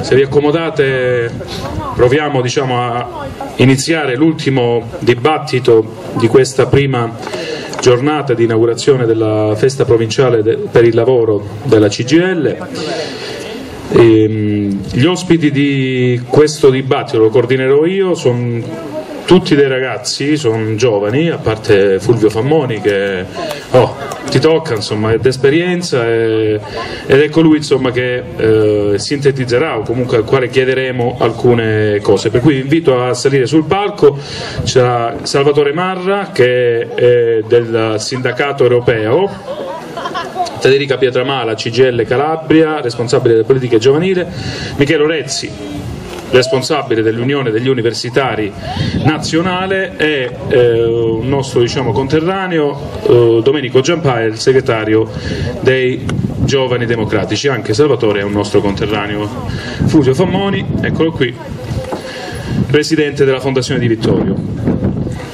Se vi accomodate proviamo diciamo, a iniziare l'ultimo dibattito di questa prima giornata di inaugurazione della festa provinciale per il lavoro della CGL. Ehm, gli ospiti di questo dibattito lo coordinerò io, sono tutti dei ragazzi, sono giovani, a parte Fulvio Fammoni che oh, ti tocca, insomma, è d'esperienza e, ed è colui insomma, che eh, sintetizzerà o comunque al quale chiederemo alcune cose. Per cui vi invito a salire sul palco, c'è Salvatore Marra che è del sindacato europeo, Federica Pietramala, CGL Calabria, responsabile delle politiche giovanili, Michele Orezzi, responsabile dell'Unione degli Universitari Nazionale e eh, un nostro diciamo, conterraneo eh, Domenico Giampaia, il segretario dei Giovani Democratici, anche Salvatore è un nostro conterraneo. Fulvio Fammoni, eccolo qui, presidente della Fondazione di Vittorio.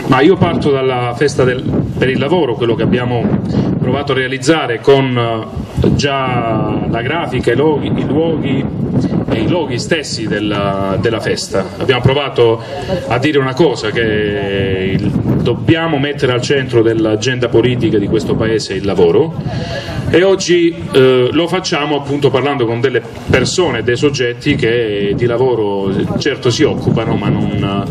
Ma io parto dalla festa del, per il lavoro, quello che abbiamo provato a realizzare con eh, già la grafica, i luoghi, i luoghi e i luoghi stessi della, della, festa. Abbiamo provato a dire una cosa, che il, dobbiamo mettere al centro dell'agenda politica di questo Paese il lavoro e oggi eh, lo facciamo appunto parlando con delle persone, dei soggetti che di lavoro certo si occupano ma non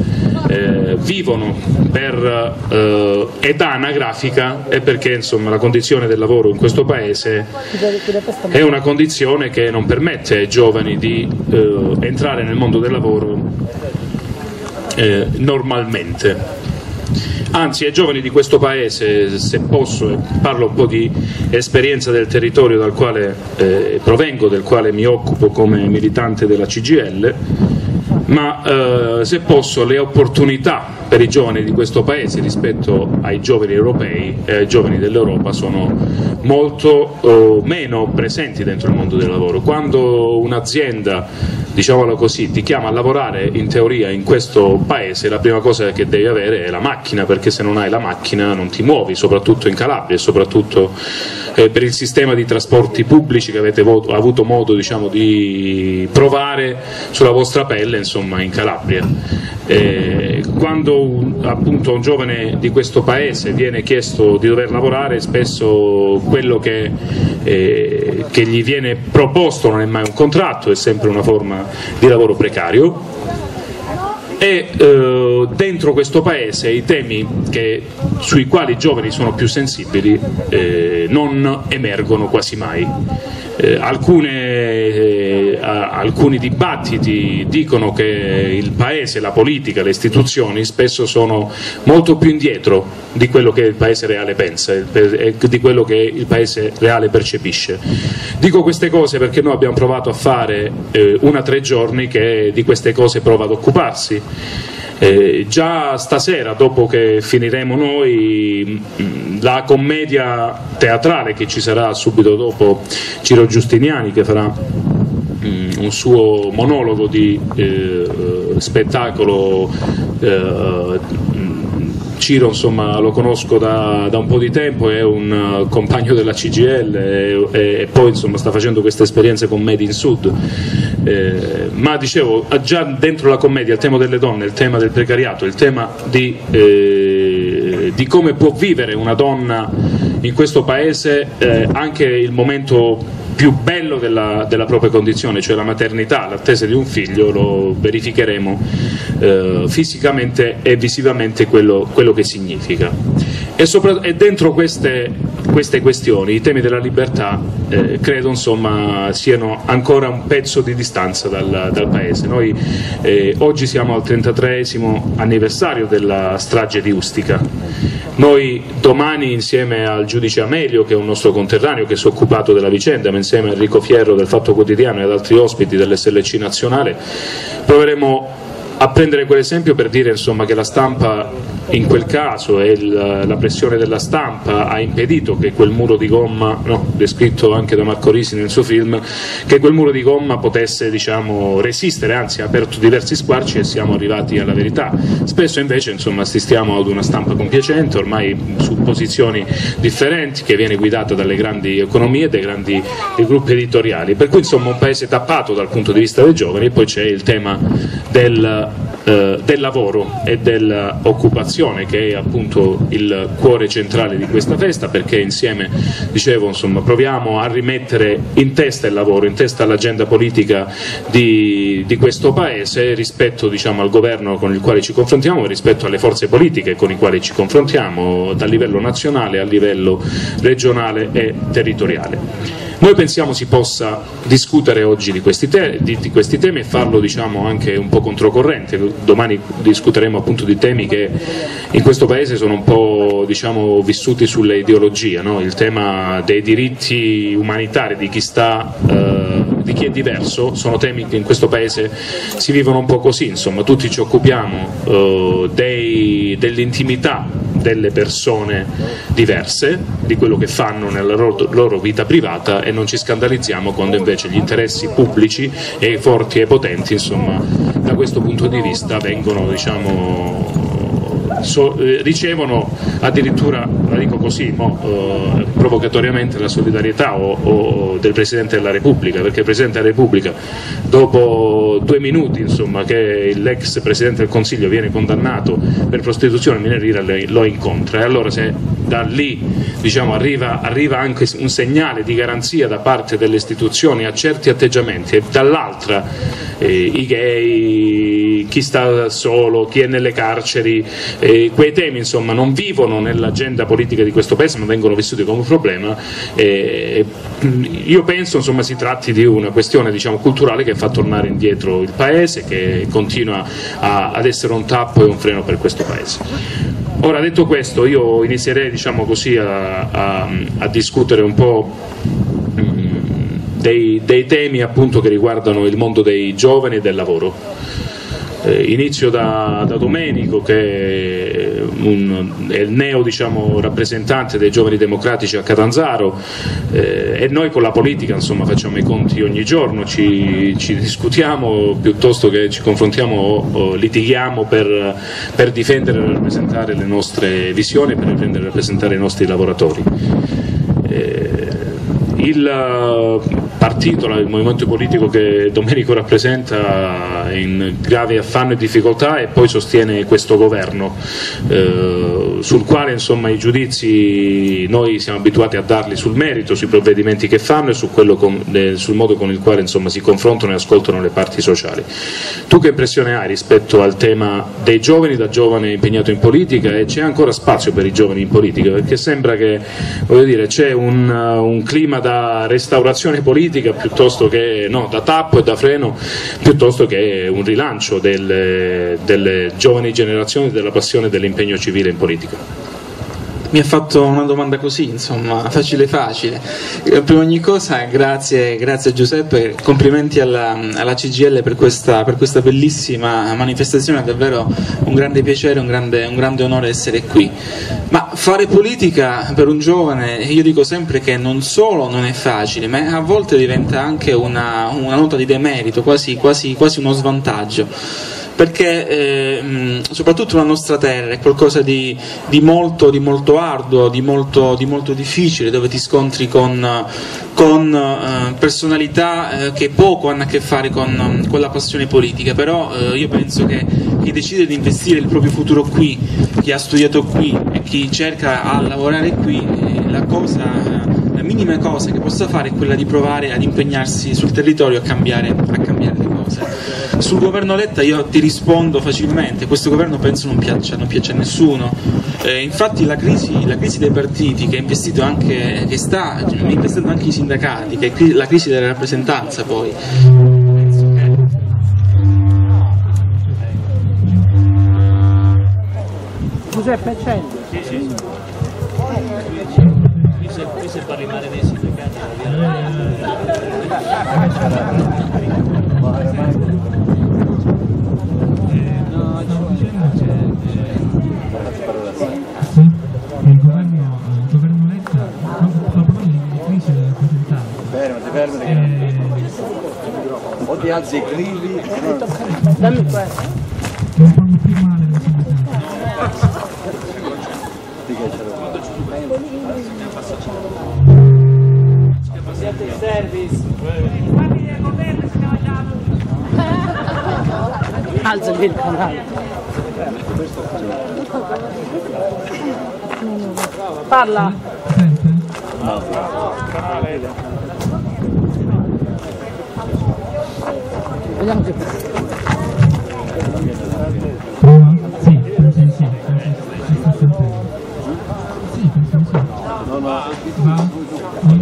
eh, vivono per eh, età anagrafica e perché insomma la condizione del lavoro in questo Paese è una condizione che non permette ai giovani di eh, entrare nel mondo del lavoro eh, normalmente. Anzi ai giovani di questo paese, se posso, parlo un po' di esperienza del territorio dal quale eh, provengo, del quale mi occupo come militante della CGL, ma eh, se posso le opportunità per i giovani di questo paese rispetto ai giovani europei e ai giovani dell'Europa sono molto eh, meno presenti dentro il mondo del lavoro. Quando un'azienda diciamolo così, ti chiama a lavorare in teoria in questo paese, la prima cosa che devi avere è la macchina, perché se non hai la macchina non ti muovi, soprattutto in Calabria e soprattutto eh, per il sistema di trasporti pubblici che avete avuto modo diciamo, di provare sulla vostra pelle insomma, in Calabria. Eh, quando un, appunto un giovane di questo paese viene chiesto di dover lavorare, spesso quello che, eh, che gli viene proposto non è mai un contratto, è sempre una forma di lavoro precario e eh, dentro questo paese i temi che, sui quali i giovani sono più sensibili eh, non emergono quasi mai. Eh, alcune, eh, alcuni dibattiti dicono che il paese, la politica, le istituzioni spesso sono molto più indietro di quello che il paese reale pensa e di quello che il paese reale percepisce. Dico queste cose perché noi abbiamo provato a fare eh, una tre giorni che di queste cose prova ad occuparsi. Eh, già stasera, dopo che finiremo noi, la commedia teatrale che ci sarà subito dopo Ciro Giustiniani che farà un suo monologo di eh, spettacolo eh, Ciro insomma, lo conosco da, da, un po' di tempo, è un uh, compagno della CGL e, e poi insomma, sta facendo queste esperienze con Made in Sud. Eh, ma dicevo, già dentro la commedia il tema delle donne, il tema del precariato, il tema di, eh, di come può vivere una donna in questo paese, eh, anche il momento più bello della, della, propria condizione, cioè la maternità, l'attesa di un figlio, lo verificheremo eh, fisicamente e visivamente quello, quello che significa. E, sopra, e dentro queste, queste, questioni, i temi della libertà, eh, credo insomma, siano ancora un pezzo di distanza dal, dal Paese. Noi eh, oggi siamo al 33 anniversario della strage di Ustica noi domani insieme al giudice Amelio, che è un nostro conterraneo che si è occupato della vicenda, ma insieme a Enrico Fierro del Fatto Quotidiano e ad altri ospiti dell'SLC nazionale, proveremo a prendere quell'esempio per dire insomma, che la stampa in quel caso e la pressione della stampa ha impedito che quel muro di gomma, no, descritto anche da Marco Risi nel suo film, che quel muro di gomma potesse diciamo, resistere, anzi ha aperto diversi squarci e siamo arrivati alla verità. Spesso invece insomma, assistiamo ad una stampa compiacente, ormai su posizioni differenti, che viene guidata dalle grandi economie e dai grandi gruppi editoriali. Per cui insomma un paese tappato dal punto di vista dei giovani e poi c'è il tema del eh, del lavoro e dell'occupazione che è appunto il cuore centrale di questa festa perché insieme dicevo insomma proviamo a rimettere in testa il lavoro, in testa l'agenda politica di, di questo paese rispetto diciamo, al governo con il quale ci confrontiamo e rispetto alle forze politiche con i quali ci confrontiamo dal livello nazionale a livello regionale e territoriale. Noi pensiamo si possa discutere oggi di questi, di, di questi temi e farlo diciamo, anche un po' controcorrente, domani discuteremo appunto di temi che in questo Paese sono un po' diciamo, vissuti sulle ideologie, no? il tema dei diritti umanitari di chi, sta, eh, di chi è diverso, sono temi che in questo Paese si vivono un po' così, insomma tutti ci occupiamo eh, dell'intimità delle persone diverse, di quello che fanno nella loro, vita privata e non ci scandalizziamo quando invece gli interessi pubblici e forti e potenti insomma, da questo punto di vista vengono diciamo, so, eh, ricevono addirittura, la dico così, mo, eh, provocatoriamente la solidarietà o, o del Presidente della Repubblica, perché il Presidente della Repubblica dopo due minuti insomma, che l'ex Presidente del Consiglio viene condannato per prostituzione minorile lo incontra. E allora se da lì diciamo, arriva, arriva, anche un segnale di garanzia da parte delle istituzioni a certi atteggiamenti e dall'altra eh, i gay, chi sta solo, chi è nelle carceri, eh, quei temi insomma, non vivono nell'agenda politica di questo Paese ma vengono vissuti come un problema. Eh, io penso insomma, si tratti di una questione diciamo, culturale che fa tornare indietro il Paese, che continua a, ad essere un tappo e un freno per questo Paese. Ora detto questo io inizierei diciamo così, a, a, a, discutere un po' dei, dei temi appunto, che riguardano il mondo dei giovani e del lavoro. Eh, inizio da, da, Domenico che è, un, è il neo diciamo, rappresentante dei giovani democratici a Catanzaro eh, e noi con la politica insomma, facciamo i conti ogni giorno, ci, ci discutiamo piuttosto che ci confrontiamo o, o litighiamo per, per, difendere e rappresentare le nostre visioni, per difendere e rappresentare i nostri lavoratori. Eh, il partito, il movimento politico che Domenico rappresenta in grave affanno e difficoltà e poi sostiene questo governo eh, sul quale insomma, i giudizi noi siamo abituati a darli sul merito, sui provvedimenti che fanno e con, eh, sul modo con il quale insomma, si confrontano e ascoltano le parti sociali. Tu che impressione hai rispetto al tema dei giovani da giovane impegnato in politica e c'è ancora spazio per i giovani in politica perché sembra che c'è un, un clima da restaurazione politica politica piuttosto che no, da tappo e da freno piuttosto che un rilancio delle, delle giovani generazioni della passione e dell'impegno civile in politica mi ha fatto una domanda così, insomma, facile facile. Eh, prima ogni cosa, grazie, grazie Giuseppe, complimenti alla, alla CGL per questa, per questa, bellissima manifestazione, è davvero un grande piacere, un grande, un grande onore essere qui. Ma fare politica per un giovane, io dico sempre che non solo non è facile, ma a volte diventa anche una, una nota di demerito, quasi, quasi, quasi uno svantaggio perché eh, soprattutto la nostra terra è qualcosa di, di, molto, di molto, arduo, di molto, di molto, difficile, dove ti scontri con, con eh, personalità eh, che poco hanno a che fare con, con la passione politica, però eh, io penso che chi decide di investire il proprio futuro qui, chi ha studiato qui e chi cerca a lavorare qui, eh, la cosa minima cosa che possa fare è quella di provare ad impegnarsi sul territorio a cambiare, a cambiare le cose. Sul governo Letta io ti rispondo facilmente, questo governo penso non piaccia, non piaccia a nessuno, eh, infatti la crisi, la crisi, dei partiti che, anche, che sta investendo anche i sindacati, che è la crisi della rappresentanza poi, Giuseppe accendi. se parli male dei sindacati sì, il governo, il governo Letta la Polonia è in crisi da qualche anno. Fermo, ti fermo. O ti alzi e crisi. Dammi qua. Siete in service. Alza lì il canale. Parla. Vediamo che Mm-hmm.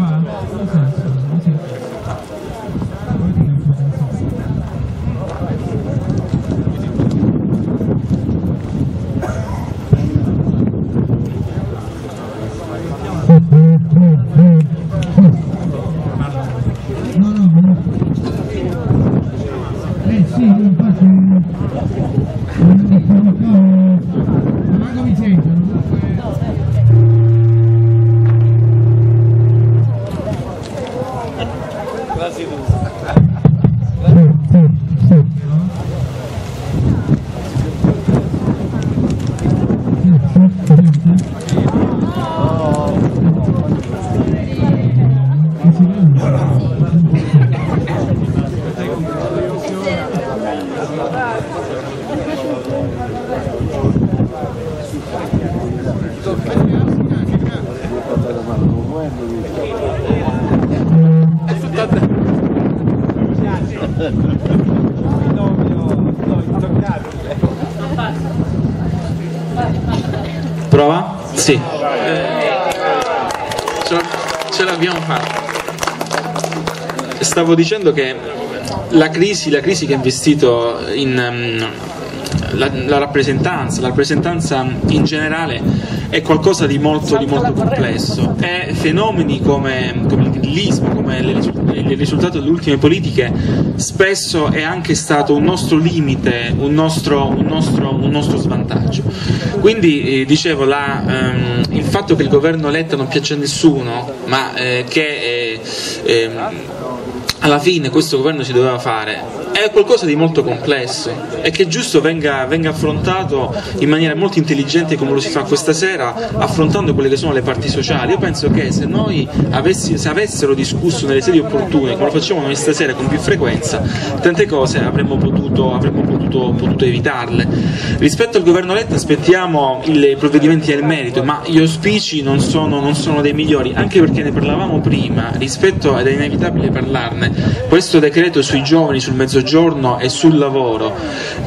Stavo dicendo che la crisi, la crisi che ha investito in, ehm, la, la rappresentanza, la rappresentanza in generale è qualcosa di molto, di molto complesso e fenomeni come, come il grillismo, come il risultato delle ultime politiche spesso è anche stato un nostro limite, un nostro, un nostro, un nostro svantaggio. Quindi eh, dicevo, la, ehm, il fatto che il governo Letta non piace a nessuno, ma eh, che eh, ehm, alla fine questo governo si doveva fare. È qualcosa di molto complesso e che giusto venga, venga affrontato in maniera molto intelligente come lo si fa questa sera affrontando quelle che sono le parti sociali. Io penso che se noi avessi, se avessero discusso nelle sedi opportune come lo facciamo noi stasera con più frequenza tante cose avremmo potuto, avremmo potuto, potuto evitarle. Rispetto al governo Letta aspettiamo i provvedimenti nel merito ma gli auspici non sono, non sono dei migliori anche perché ne parlavamo prima. Rispetto ed è inevitabile parlarne. Questo decreto sui giovani sul mezzogiorno e sul lavoro.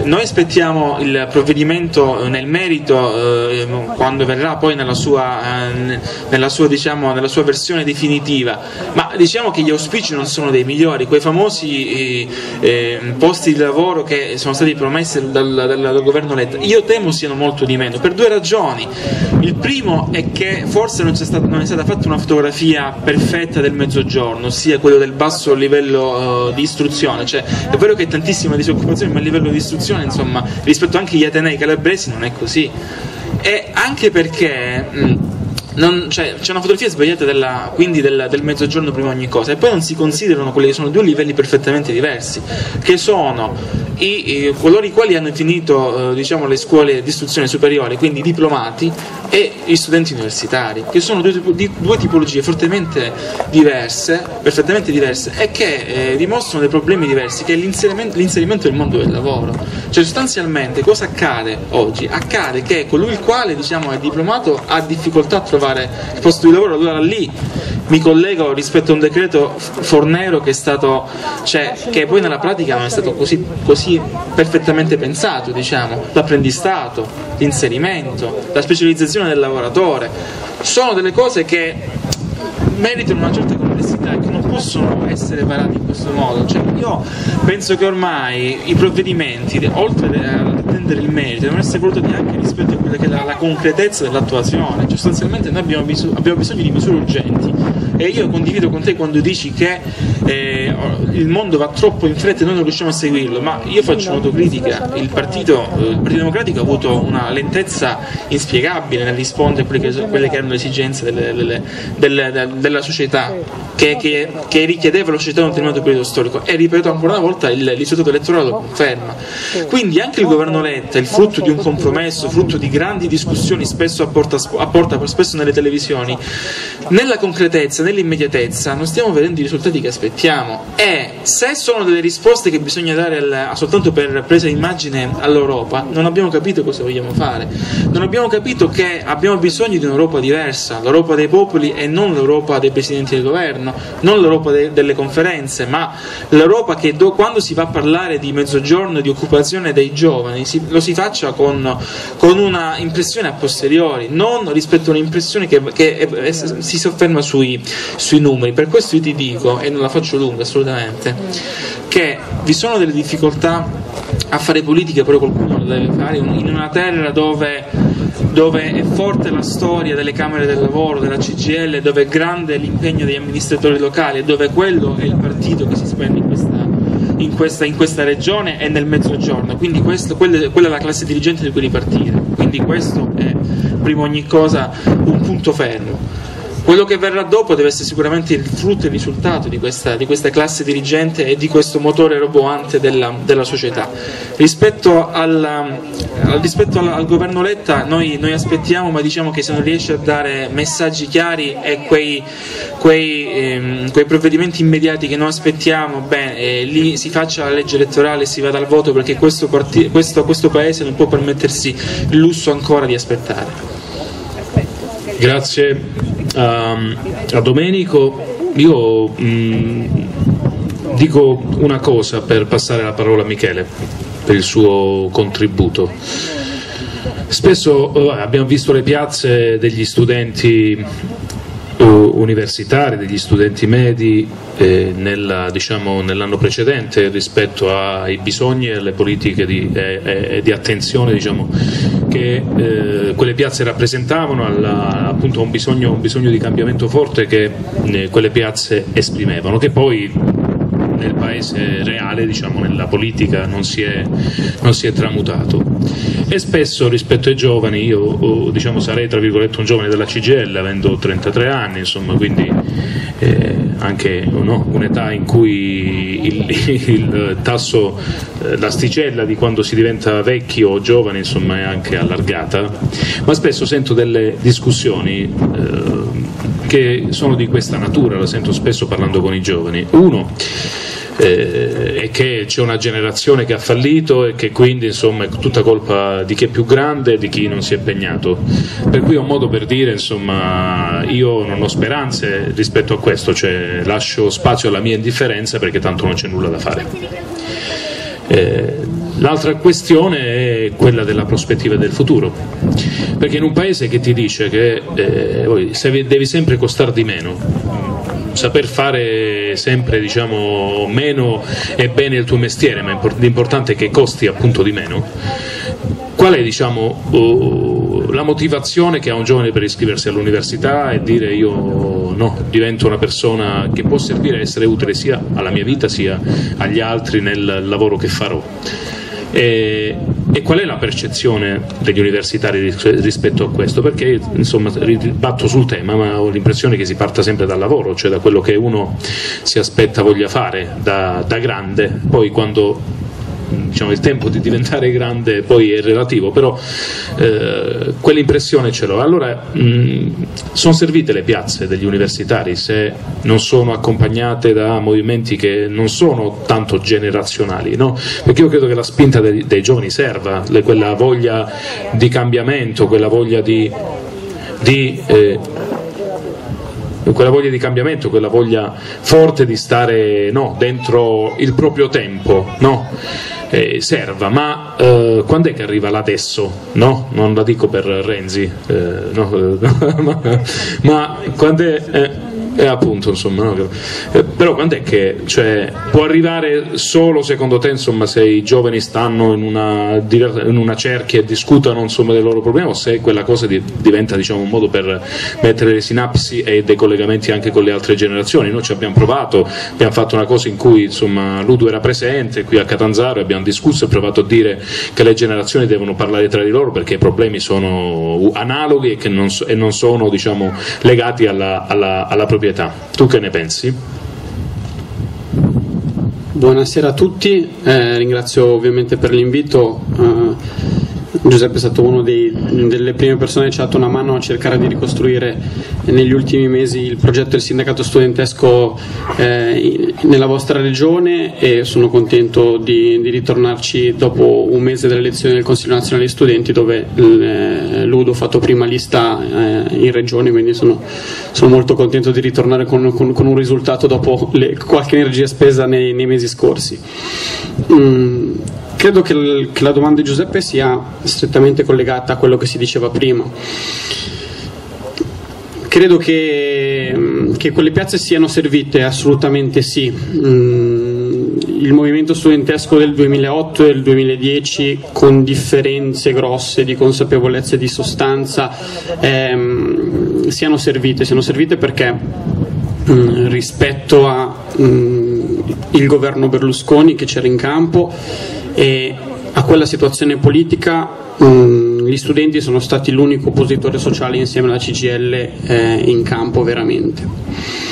Noi aspettiamo il provvedimento nel merito eh, quando verrà poi nella sua, eh, nella, sua, diciamo, nella sua versione definitiva. Ma diciamo che gli auspici non sono dei migliori. Quei famosi eh, eh, posti di lavoro che sono stati promessi dal, dal- dal governo Letta. Io temo siano molto di meno per due ragioni. Il primo è che forse non, c'è stata, non è stata fatta una fotografia perfetta del mezzogiorno ossia quello del basso livello eh, di istruzione. Cioè, è vero che è tantissima disoccupazione ma il livello di istruzione insomma rispetto anche agli atenei calabresi non è così. E anche perché mh, non- cioè, c'è una fotografia sbagliata della- quindi del, del mezzogiorno prima ogni cosa e poi non si considerano quelli che sono due livelli perfettamente diversi che sono i, i- coloro i quali hanno finito eh, diciamo, le scuole di istruzione superiore quindi i diplomati e gli studenti universitari che sono due, di- due tipologie fortemente diverse perfettamente diverse e che eh, dimostrano dei problemi diversi che è l'inserimento, l'inserimento nel mondo del lavoro cioè sostanzialmente cosa accade oggi? accade che colui il quale diciamo, è diplomato ha difficoltà a trovare il posto di lavoro. Allora lì mi collego rispetto a un decreto Fornero che è stato cioè, che poi nella pratica non è stato così, così perfettamente pensato diciamo. L'apprendistato, l'inserimento la specializzazione del lavoratore sono delle cose che meritano una certa complessità possono essere varati in questo modo. Cioè, io penso che ormai i provvedimenti, oltre ad attendere il merito, devono essere valutati anche rispetto a quella che è la, la concretezza dell'attuazione. Cioè, sostanzialmente noi abbiamo, biso- abbiamo bisogno di misure urgenti e io condivido con te quando dici che eh, il mondo va troppo in fretta e noi non riusciamo a seguirlo, ma io faccio un'autocritica, il partito, eh, il partito Democratico ha avuto una lentezza inspiegabile nel rispondere a quelle che, quelle che erano le esigenze delle, delle, delle, della società che, che, che, richiedeva la società in un determinato periodo storico. E ripeto ancora una volta il, l'istituto elettorale lo conferma. Quindi anche il governo Letta, il frutto di un compromesso, frutto di grandi discussioni spesso a porta, a porta spesso nelle televisioni, nella concretezza, nell'immediatezza non stiamo vedendo i risultati che aspettiamo e se sono delle risposte che bisogna dare al, soltanto per presa d'immagine all'Europa, non abbiamo capito cosa vogliamo fare, non abbiamo capito che abbiamo bisogno di un'Europa diversa, l'Europa dei popoli e non l'Europa dei presidenti del governo, non l'Europa de, delle conferenze, ma l'Europa che do, quando si va a parlare di mezzogiorno e di occupazione dei giovani si, lo si faccia con, con una impressione a posteriori, non rispetto a un'impressione che, che è, è, si sofferma sui, sui numeri. Per questo io ti dico, e non la faccio lunga assolutamente, che vi sono delle difficoltà a fare politica, però qualcuno lo deve fare in una terra dove, dove, è forte la storia delle Camere del Lavoro, della CGL, dove è grande l'impegno degli amministratori locali e dove quello è il partito che si spende in questa, in questa, in questa regione e nel mezzogiorno. Quindi questo, quella è la classe dirigente di cui ripartire. Quindi questo è prima ogni cosa un punto fermo. Quello che verrà dopo deve essere sicuramente il frutto e il risultato di questa, di questa classe dirigente e di questo motore roboante della, della società. Rispetto, alla, rispetto al, al, governo Letta noi, noi, aspettiamo, ma diciamo che se non riesce a dare messaggi chiari e quei, quei, ehm, quei provvedimenti immediati che noi aspettiamo, beh, eh, lì si faccia la legge elettorale e si vada al voto perché questo, questo, questo Paese non può permettersi il lusso ancora di aspettare. Grazie um, a Domenico, io mh, dico una cosa per passare la parola a Michele per il suo contributo. Spesso eh, abbiamo visto le piazze degli studenti universitari, degli studenti medi eh, diciamo, nell'anno precedente rispetto ai bisogni e alle politiche di, eh, di attenzione diciamo, che eh, quelle piazze rappresentavano, alla, appunto un bisogno, un bisogno, di cambiamento forte che eh, quelle piazze esprimevano, che poi nel paese reale, diciamo, nella politica, non si, è, non si, è, tramutato. E spesso rispetto ai giovani, io diciamo, sarei tra virgolette un giovane della CGL, avendo 33 anni, insomma, quindi eh, anche no, un'età in cui il, il tasso, eh, l'asticella di quando si diventa vecchi o giovani insomma, è anche allargata, ma spesso sento delle discussioni eh, che sono di questa natura, la sento spesso parlando con i giovani. Uno, eh, e che c'è una generazione che ha fallito e che quindi insomma, è tutta colpa di chi è più grande e di chi non si è impegnato. Per cui è un modo per dire insomma, io non ho speranze rispetto a questo, cioè lascio spazio alla mia indifferenza perché tanto non c'è nulla da fare. Eh, l'altra questione è quella della prospettiva del futuro, perché in un paese che ti dice che eh, devi sempre costare di meno, saper fare sempre diciamo, meno è bene il tuo mestiere, ma l'importante è che costi appunto di meno. Qual è diciamo, la motivazione che ha un giovane per iscriversi all'università e dire io no, divento una persona che può servire a essere utile sia alla mia vita sia agli altri nel lavoro che farò? E, e, qual è la percezione degli universitari rispetto a questo? Perché insomma ribatto sul tema, ma ho l'impressione che si parta sempre dal lavoro, cioè da quello che uno si aspetta voglia fare da, da grande, poi quando diciamo, il tempo di diventare grande poi è relativo, però eh, quell'impressione ce l'ho. Allora, mh, sono servite le piazze degli universitari se non sono accompagnate da movimenti che non sono tanto generazionali, no? perché io credo che la spinta dei, dei giovani serva, le, quella voglia di cambiamento, quella voglia di, di eh, quella voglia di cambiamento, quella voglia forte di stare no, dentro il proprio tempo, no? eh, serva, ma eh, quando è che arriva l'adesso? No? Non la dico per Renzi, eh, no, ma, quando è... Eh, Eh, appunto, insomma, no? Eh, però quando è che cioè, può arrivare solo secondo te insomma, se i giovani stanno in una, in una cerchia e discutono insomma, dei loro problemi o se quella cosa di, diventa diciamo, un modo per mettere le sinapsi e dei collegamenti anche con le altre generazioni. Noi ci abbiamo provato, abbiamo fatto una cosa in cui insomma, Ludo era presente qui a Catanzaro, abbiamo discusso e provato a dire che le generazioni devono parlare tra di loro perché i problemi sono analoghi e, non, e non sono diciamo, legati alla, alla, alla proprietà. Tu che ne pensi? Buonasera a tutti, eh, ringrazio ovviamente per l'invito. Eh, Giuseppe è stato una delle prime persone che ci ha dato una mano a cercare di ricostruire negli ultimi mesi il progetto del sindacato studentesco eh, nella vostra regione e sono contento di, di, ritornarci dopo un mese delle elezioni del Consiglio nazionale dei studenti dove eh, Ludo ha fatto prima lista eh, in regione, quindi sono, sono, molto contento di ritornare con, con, con un risultato dopo le, qualche energia spesa nei, nei mesi scorsi. Mm. Credo che, che la domanda di Giuseppe sia strettamente collegata a quello che si diceva prima. Credo che, mm, che, quelle piazze siano servite, assolutamente sì. Mm, il movimento studentesco del 2008 e del 2010, con differenze grosse di consapevolezza e di sostanza, ehm, siano servite. Siano servite perché mm, rispetto al governo Berlusconi che c'era in campo, e a quella situazione politica mm, gli studenti sono stati l'unico oppositore sociale insieme alla CGL eh, in campo veramente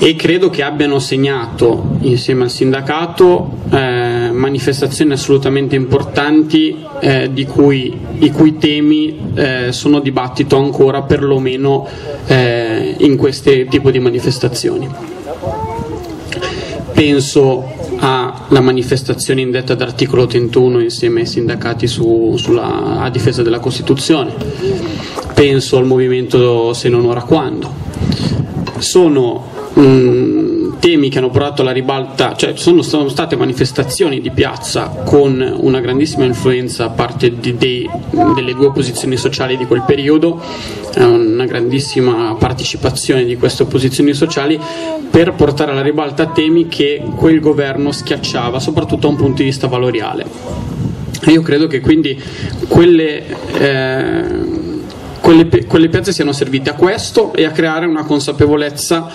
e credo che abbiano segnato insieme al sindacato eh, manifestazioni assolutamente importanti eh, di cui, i cui temi eh, sono dibattito ancora perlomeno eh, in questo tipo di manifestazioni. Penso alla manifestazione indetta d'articolo 31 insieme ai sindacati su, sulla, a difesa della Costituzione, penso al movimento Se non ora quando. Sono mh, mm, temi che hanno portato alla ribalta, cioè sono, sono state manifestazioni di piazza con una grandissima influenza a parte di, di, delle due opposizioni sociali di quel periodo, eh, una grandissima partecipazione di queste opposizioni sociali per portare alla ribalta temi che quel governo schiacciava, soprattutto da un punto di vista valoriale. Io credo che quindi quelle, eh, quelle, quelle piazze siano servite a questo e a creare una consapevolezza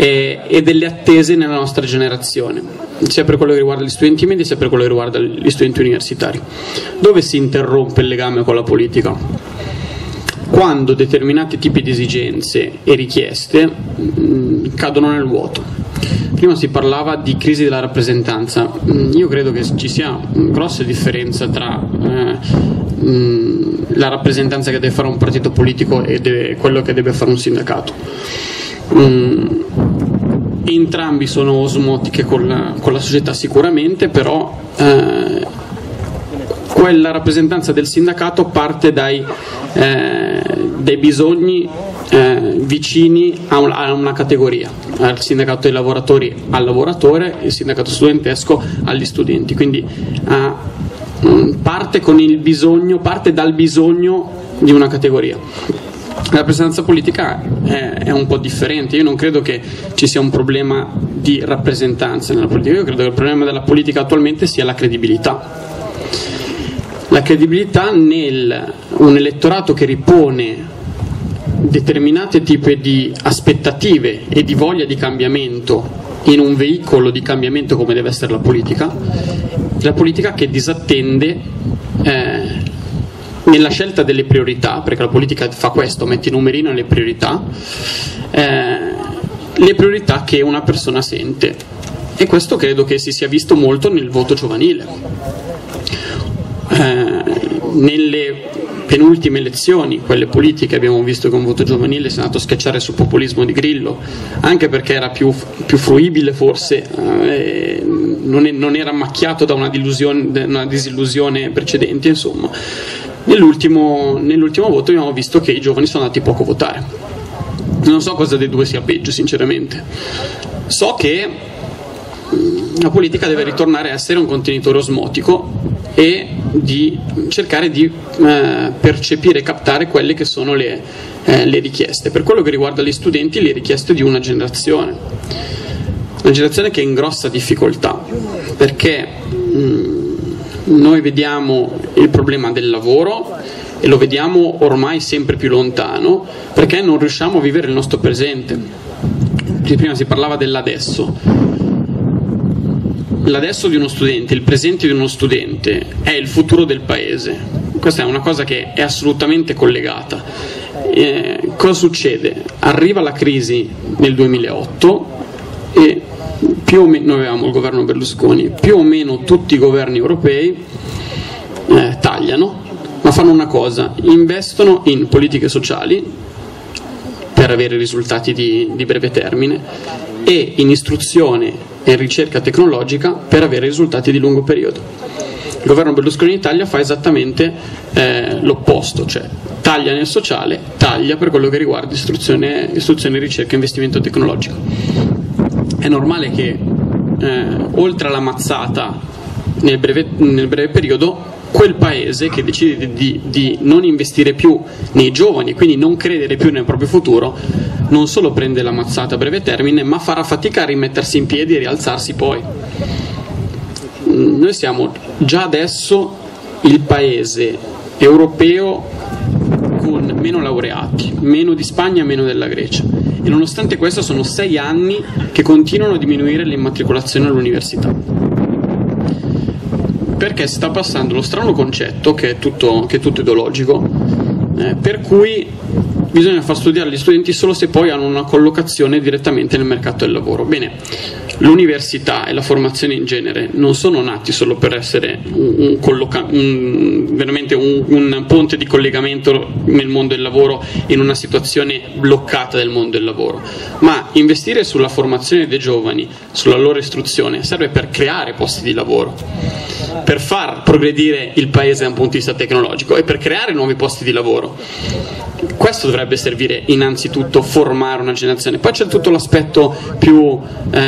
e, e, delle attese nella nostra generazione, sia per quello che riguarda gli studenti medi sia per quello che riguarda gli studenti universitari. Dove si interrompe il legame con la politica? Quando determinati tipi di esigenze e richieste mh, mm, cadono nel vuoto. Prima si parlava di crisi della rappresentanza, mm, io credo che ci sia una grossa differenza tra eh, mm, la rappresentanza che deve fare un partito politico e deve, quello che deve fare un sindacato Mm, entrambi sono osmotiche con la, con la società sicuramente, però eh, quella rappresentanza del sindacato parte dai, eh, dai bisogni eh, vicini a, un, a, una categoria, al sindacato dei lavoratori al lavoratore, il sindacato studentesco agli studenti, quindi eh, parte, bisogno, parte dal bisogno di una categoria la presenza politica è, è, un po' differente. Io non credo che ci sia un problema di rappresentanza nella politica, io credo che il problema della politica attualmente sia la credibilità. La credibilità nel un elettorato che ripone determinate tipi di aspettative e di voglia di cambiamento in un veicolo di cambiamento come deve essere la politica, la politica che disattende eh, nella scelta delle priorità, perché la politica fa questo, mette i numerino nelle priorità, eh, le priorità che una persona sente. E questo credo che si sia visto molto nel voto giovanile. Eh, nelle penultime elezioni, quelle politiche, abbiamo visto che un voto giovanile si è andato a schiacciare sul populismo di Grillo, anche perché era più, più fruibile forse, eh, non, è, non, era macchiato da una, una disillusione precedente, insomma. Nell'ultimo, nell'ultimo voto abbiamo visto che i giovani sono andati poco a votare. Non so cosa dei due sia peggio, sinceramente. So che mm, la politica deve ritornare a essere un contenitore osmotico e di cercare di eh, percepire e captare quelle che sono le, eh, le richieste. Per quello che riguarda gli studenti, le richieste di una generazione. Una generazione che è in grossa difficoltà, perché mh, noi vediamo il problema del lavoro e lo vediamo ormai sempre più lontano, perché non riusciamo a vivere il nostro presente. Prima si parlava dell'adesso. L'adesso di uno studente, il presente di uno studente è il futuro del paese. Questa è una cosa che è assolutamente collegata. Eh, cosa succede? Arriva la crisi nel 2008 e più o meno, noi avevamo il governo Berlusconi, più o meno tutti i governi europei eh, tagliano, ma fanno una cosa, investono in politiche sociali per avere risultati di, di breve termine e in istruzione e ricerca tecnologica per avere risultati di lungo periodo. Il governo Berlusconi in Italia fa esattamente eh, l'opposto, cioè taglia nel sociale, taglia per quello che riguarda istruzione, istruzione ricerca e investimento tecnologico. È normale che eh, oltre alla mazzata nel breve, nel breve periodo quel paese che decide di, di, non investire più nei giovani, quindi non credere più nel proprio futuro, non solo prende la mazzata a breve termine, ma farà fatica a rimettersi in piedi e rialzarsi poi. Noi siamo già adesso il paese europeo con meno laureati, meno di Spagna, meno della Grecia. E nonostante questo sono sei anni che continuano a diminuire le immatricolazioni all'università. Perché sta passando lo strano concetto, che è tutto, che è tutto ideologico, eh, per cui bisogna far studiare gli studenti solo se poi hanno una collocazione direttamente nel mercato del lavoro. Bene, l'università e la formazione in genere non sono nati solo per essere un, un, colloca- un, veramente un, ponte di collegamento nel mondo del lavoro in una situazione bloccata del mondo del lavoro, ma investire sulla formazione dei giovani, sulla loro istruzione, serve per creare posti di lavoro, per far progredire il paese da un punto di vista tecnologico e per creare nuovi posti di lavoro questo dovrebbe servire innanzitutto formare una generazione. Poi c'è tutto l'aspetto più eh,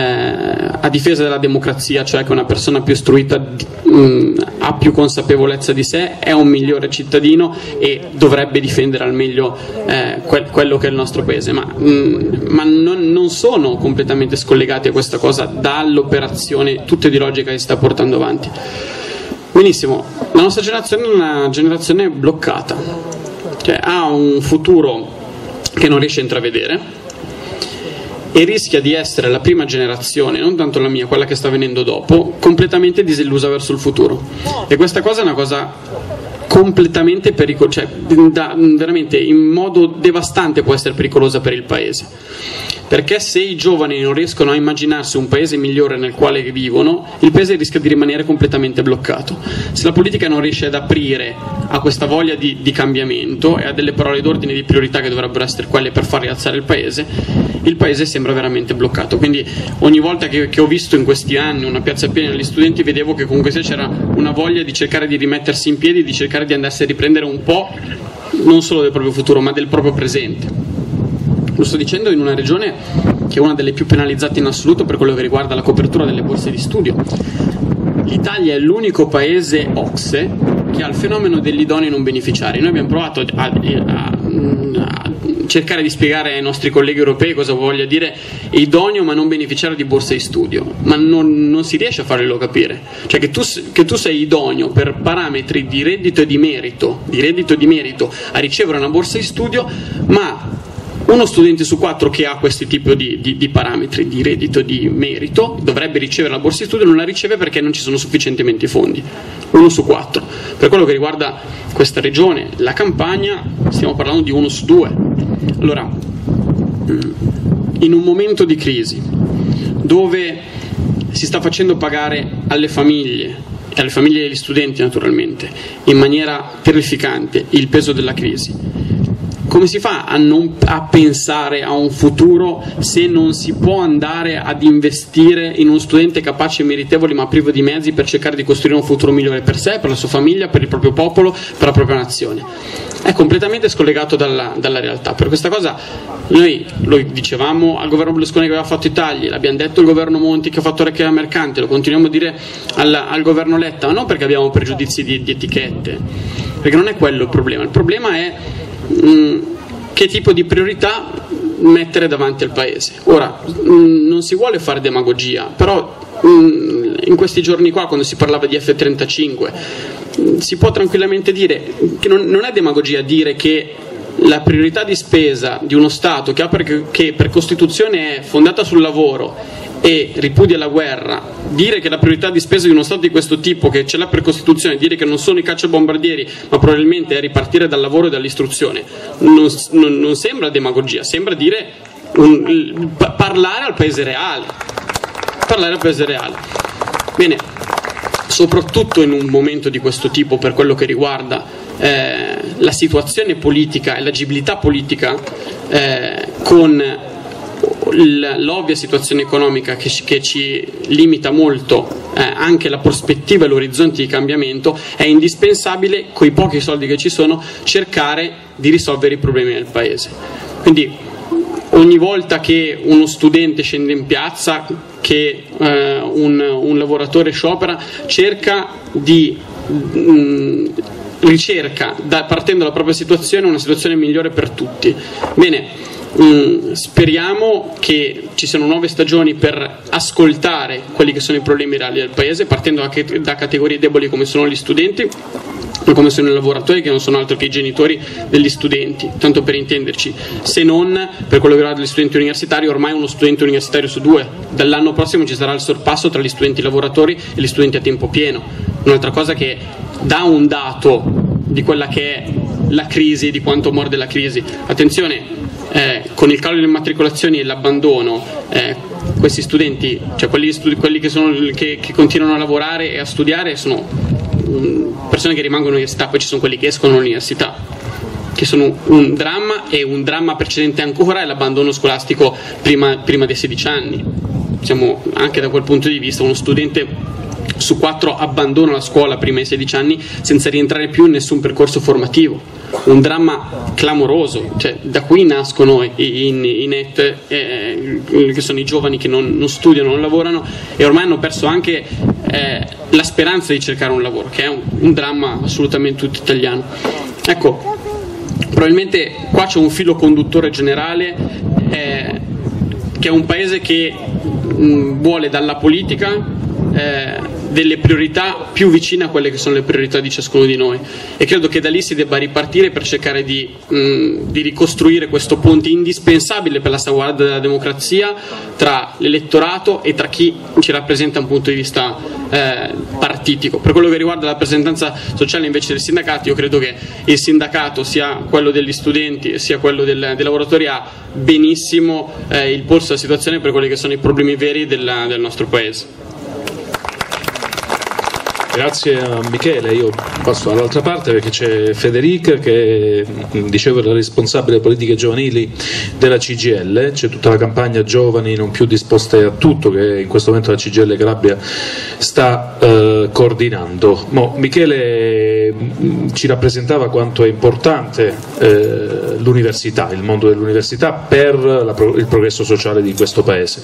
a difesa della democrazia, cioè che una persona più istruita mh, ha più consapevolezza di sé, è un migliore cittadino e dovrebbe difendere al meglio eh, que- quello che è il nostro paese. Ma, mh, ma non, non, sono completamente scollegati a questa cosa dall'operazione tutta ideologica che si sta portando avanti. Benissimo, la nostra generazione è una generazione bloccata cioè ha un futuro che non riesce a intravedere e rischia di essere la prima generazione, non tanto la mia, quella che sta venendo dopo, completamente disillusa verso il futuro. E questa cosa è una cosa completamente pericolosa, cioè veramente in modo devastante può essere pericolosa per il paese perché se i giovani non riescono a immaginarsi un paese migliore nel quale vivono, il paese rischia di rimanere completamente bloccato. Se la politica non riesce ad aprire a questa voglia di, di cambiamento e a delle parole d'ordine di priorità che dovrebbero essere quelle per far rialzare il paese, il paese sembra veramente bloccato. Quindi ogni volta che, che ho visto in questi anni una piazza piena degli studenti vedevo che comunque c'era una voglia di cercare di rimettersi in piedi, di cercare di andarsi a riprendere un po' non solo del proprio futuro ma del proprio presente. Lo sto dicendo in una regione che è una delle più penalizzate in assoluto per quello che riguarda la copertura delle borse di studio. L'Italia è l'unico paese OXE che ha il fenomeno degli idonei non beneficiari. Noi abbiamo provato a, a cercare di spiegare ai nostri colleghi europei cosa voglia dire idoneo ma non beneficiario di borsa di studio, ma non, non si riesce a farglielo capire. Cioè che tu, che tu, sei idoneo per parametri di reddito e di merito, di reddito e di merito a ricevere una borsa di studio, ma uno studente su quattro che ha questi tipi di, di, di parametri di reddito di merito dovrebbe ricevere la borsa di studio, non la riceve perché non ci sono sufficientemente fondi. Uno su quattro. Per quello che riguarda questa regione, la campagna, stiamo parlando di uno su due. Allora, mm, in un momento di crisi dove si sta facendo pagare alle famiglie e alle famiglie degli studenti naturalmente in maniera terrificante il peso della crisi come si fa a, non, a pensare a un futuro se non si può andare ad investire in uno studente capace e meritevole ma privo di mezzi per cercare di costruire un futuro migliore per sé, per la sua famiglia, per il proprio popolo, per la propria nazione? È completamente scollegato dalla, dalla realtà. Per questa cosa noi lo dicevamo al governo Berlusconi che aveva fatto i tagli, l'abbiamo detto al governo Monti che ha fatto Recchia Mercante, lo continuiamo a dire al, al governo Letta, ma non perché abbiamo pregiudizi di, di etichette, perché non è quello il problema, il problema è Mm, che tipo di priorità mettere davanti al Paese. Ora, mh, non si vuole fare demagogia, però mh, in questi giorni qua, quando si parlava di F-35, mh, si può tranquillamente dire che non, è demagogia dire che la priorità di spesa di uno Stato che, per, che per Costituzione è fondata sul lavoro e ripudia la guerra, dire che la priorità di spesa di uno Stato di questo tipo, che ce l'ha per Costituzione, dire che non sono i cacciabombardieri, ma probabilmente è ripartire dal lavoro e dall'istruzione, non, non, non sembra demagogia, sembra dire un, parlare al paese reale. Parlare al paese reale. Bene, soprattutto in un momento di questo tipo per quello che riguarda eh, la situazione politica e l'agibilità politica eh, con l'ovvia situazione economica che, che ci limita molto eh, anche la prospettiva e l'orizzonte di cambiamento, è indispensabile, con i pochi soldi che ci sono, cercare di risolvere i problemi del Paese. Quindi ogni volta che uno studente scende in piazza, che eh, un, un, lavoratore sciopera, cerca di mh, mm, ricerca, da, partendo dalla propria situazione, una situazione migliore per tutti. Bene, Mm, speriamo che ci siano nuove stagioni per ascoltare quelli che sono i problemi reali del Paese, partendo anche da categorie deboli come sono gli studenti come sono i lavoratori che non sono altro che i genitori degli studenti, tanto per intenderci, se non per quello che riguarda gli studenti universitari, ormai uno studente universitario su due, dall'anno prossimo ci sarà il sorpasso tra gli studenti lavoratori e gli studenti a tempo pieno, un'altra cosa che dà un dato di quella che è la crisi di quanto morde la crisi. Attenzione, eh, con il calo delle immatricolazioni e l'abbandono, eh, questi studenti, cioè quelli, quelli che, sono, che, che, continuano a lavorare e a studiare, sono um, persone che rimangono all'università, poi ci sono quelli che escono dall'università, che sono un dramma e un dramma precedente ancora è l'abbandono scolastico prima, prima dei 16 anni. Siamo anche da quel punto di vista uno studente su quattro abbandona la scuola prima dei 16 anni senza rientrare più in nessun percorso formativo. Un dramma clamoroso, cioè, da qui nascono i, i, i net, eh, che sono i giovani che non, non, studiano, non lavorano e ormai hanno perso anche eh, la speranza di cercare un lavoro, che è un, un dramma assolutamente tutto italiano. Ecco, probabilmente qua c'è un filo conduttore generale eh, che è un paese che mh, vuole dalla politica eh, delle priorità più vicine a quelle che sono le priorità di ciascuno di noi e credo che da lì si debba ripartire per cercare di, mh, di ricostruire questo ponte indispensabile per la salvaguardia della democrazia tra l'elettorato e tra chi ci rappresenta un punto di vista eh, partitico. Per quello che riguarda la rappresentanza sociale invece dei sindacati, io credo che il sindacato, sia quello degli studenti sia quello del, dei lavoratori, ha benissimo eh, il polso della situazione per quelli che sono i problemi veri del, del nostro Paese. Grazie a Michele, io passo dall'altra parte perché c'è Federica che dicevo è la responsabile politiche giovanili della CGL, c'è tutta la campagna giovani non più disposte a tutto che in questo momento la CGL Calabria sta eh, coordinando. Mo, Michele ci rappresentava quanto è importante eh, l'università, il mondo dell'università per la, il progresso sociale di questo Paese.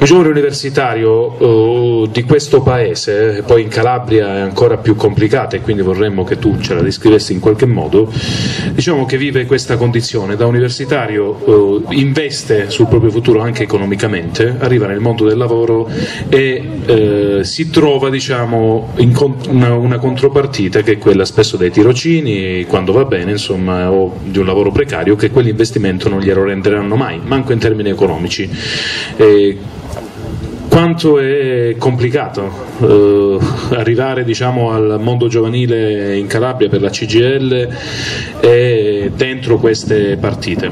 Un giovane universitario uh, di questo paese, poi in Calabria è ancora più complicata e quindi vorremmo che tu ce la descrivessi in qualche modo, diciamo che vive questa condizione, da universitario uh, investe sul proprio futuro anche economicamente, arriva nel mondo del lavoro e uh, si trova diciamo, in una, una, contropartita che è quella spesso dei tirocini, quando va bene, insomma, o di un lavoro precario, che quell'investimento non glielo renderanno mai, manco in termini economici. E quanto è complicato eh, arrivare diciamo, al mondo giovanile in Calabria per la CGL e dentro queste partite?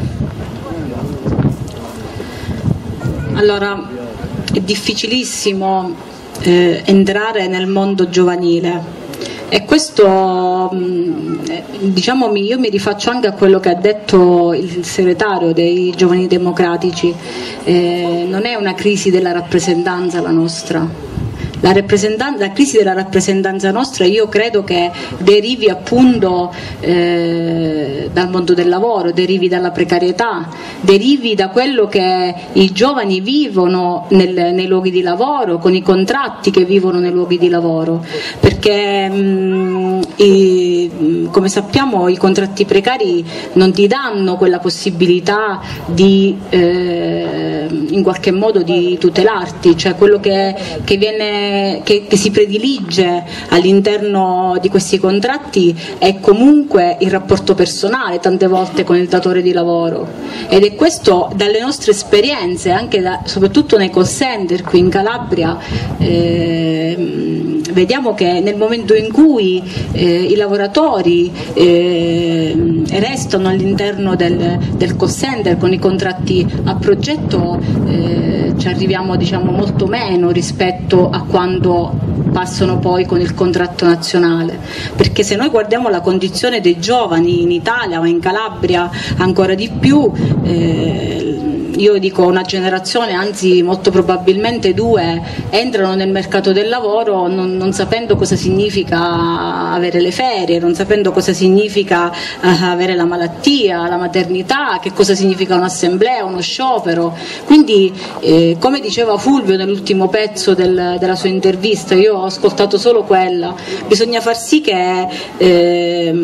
Allora, è difficilissimo eh, entrare nel mondo giovanile e questo mm, diciamo io mi rifaccio anche a quello che ha detto il segretario dei giovani democratici, eh, non è una crisi della rappresentanza la nostra, La, la, crisi della rappresentanza nostra io credo che derivi appunto eh, dal mondo del lavoro, derivi dalla precarietà, derivi da quello che i giovani vivono nel, nei luoghi di lavoro, con i contratti che vivono nei luoghi di lavoro, perché mh, i, come sappiamo i contratti precari non ti danno quella possibilità di eh, in qualche modo di tutelarti, cioè quello che, che, viene, che, che si predilige all'interno di questi contratti è comunque il rapporto personale tante volte con il datore di lavoro ed è questo dalle nostre esperienze, da, soprattutto nei call center qui in Calabria. Eh, vediamo che nel momento in cui eh, i lavoratori eh, restano all'interno del, del call center con i contratti a progetto eh, ci arriviamo diciamo, molto meno rispetto a quando passano poi con il contratto nazionale. Perché se noi guardiamo la condizione dei giovani in Italia o in Calabria ancora di più eh, io dico una generazione, anzi molto probabilmente due, entrano nel mercato del lavoro non, non sapendo cosa significa avere le ferie, non sapendo cosa significa uh, avere la malattia, la maternità, che cosa significa un'assemblea, uno sciopero. Quindi, eh, come diceva Fulvio nell'ultimo pezzo del, della sua intervista, io ho ascoltato solo quella, bisogna far sì che eh,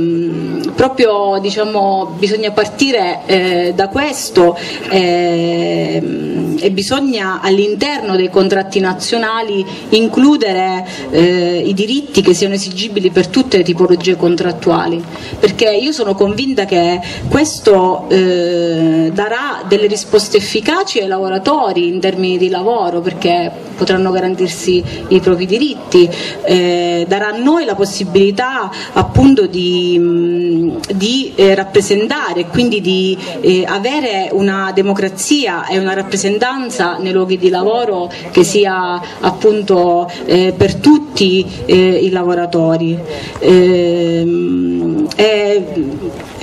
proprio diciamo, bisogna partire eh, da questo. Eh, Ehm, e bisogna all'interno dei contratti nazionali includere eh, i diritti che siano esigibili per tutte le tipologie contrattuali, perché io sono convinta che questo eh, darà delle risposte efficaci ai lavoratori in termini di lavoro, perché potranno garantirsi i propri diritti, eh, darà a noi la possibilità appunto di, mm, di eh, rappresentare e quindi di eh, avere una democrazia sia è una rappresentanza nei luoghi di lavoro che sia appunto eh, per tutti eh, i lavoratori. Eh,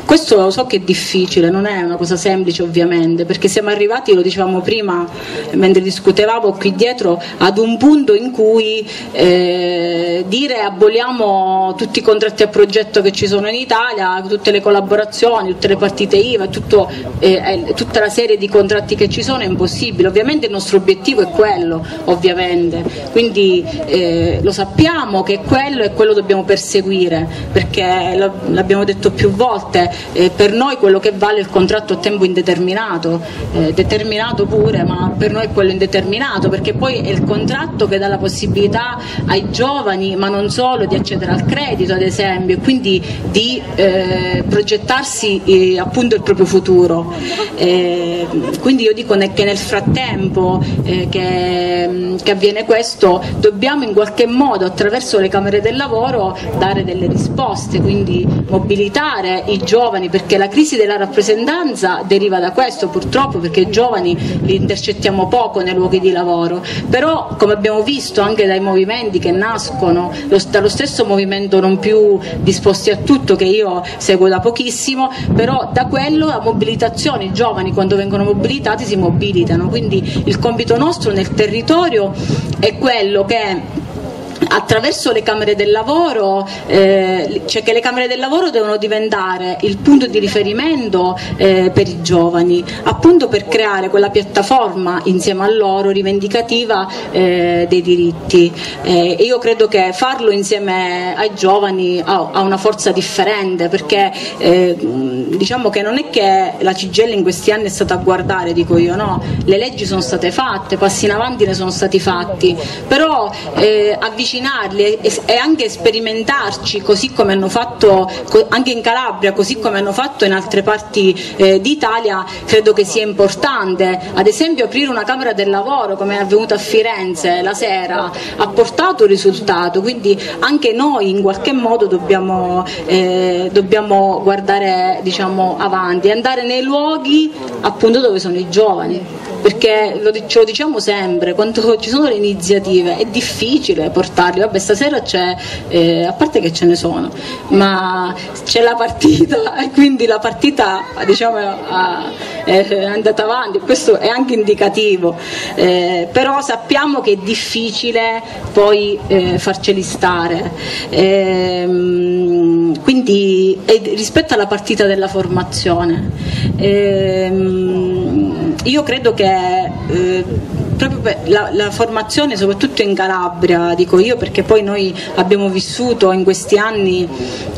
questo lo so che è difficile, non è una cosa semplice ovviamente, perché siamo arrivati, lo dicevamo prima mentre discutevamo qui dietro, ad un punto in cui eh, dire aboliamo tutti i contratti a progetto che ci sono in Italia, tutte le collaborazioni, tutte le partite IVA, tutto, eh, tutta la serie di contratti che ci sono è impossibile. Ovviamente il nostro obiettivo è quello, ovviamente, quindi eh, lo sappiamo che è quello e quello dobbiamo perseguire, perché l'abbiamo detto più volte, eh, per noi quello che vale è il contratto a tempo indeterminato, eh, determinato pure, ma per noi è quello indeterminato, perché poi è il contratto che dà la possibilità ai giovani, ma non solo, di accedere al credito ad esempio, e quindi di eh, progettarsi eh, appunto il proprio futuro. Eh, quindi io dico che nel frattempo eh, che, che avviene questo dobbiamo in qualche modo attraverso le Camere del Lavoro dare delle risposte, quindi mobilitare i giovani giovani, perché la crisi della rappresentanza deriva da questo purtroppo, perché i giovani li intercettiamo poco nei luoghi di lavoro, però come abbiamo visto anche dai movimenti che nascono, lo, dallo stesso movimento non più disposti a tutto che io seguo da pochissimo, però da quello la mobilitazione, i giovani quando vengono mobilitati si mobilitano, quindi il compito nostro nel territorio è quello che attraverso le Camere del Lavoro, eh, cioè che le Camere del Lavoro devono diventare il punto di riferimento eh, per i giovani, appunto per creare quella piattaforma insieme a loro rivendicativa eh, dei diritti. Eh, io credo che farlo insieme ai giovani ha, ha una forza differente perché eh, diciamo che non è che la CGL in questi anni è stata a guardare, dico io, no, le leggi sono state fatte, passi in avanti ne sono stati fatti, però eh, avvicinare avvicinarli e, e, anche sperimentarci così come hanno fatto anche in Calabria, così come hanno fatto in altre parti eh, d'Italia, credo che sia importante. Ad esempio aprire una Camera del Lavoro come è avvenuto a Firenze la sera ha portato risultato, quindi anche noi in qualche modo dobbiamo, eh, dobbiamo guardare diciamo, avanti, andare nei luoghi appunto dove sono i giovani. perché lo, ce lo diciamo sempre, quando ci sono le iniziative è difficile portarli, vabbè stasera c'è, eh, a parte che ce ne sono, ma c'è la partita e quindi la partita diciamo, è andata avanti, questo è anche indicativo, eh, però sappiamo che è difficile poi eh, farceli stare. Ehm, quindi rispetto alla partita della formazione, ehm, io credo che eh, proprio la, la, formazione, soprattutto in Calabria, dico io, perché poi noi abbiamo vissuto in questi anni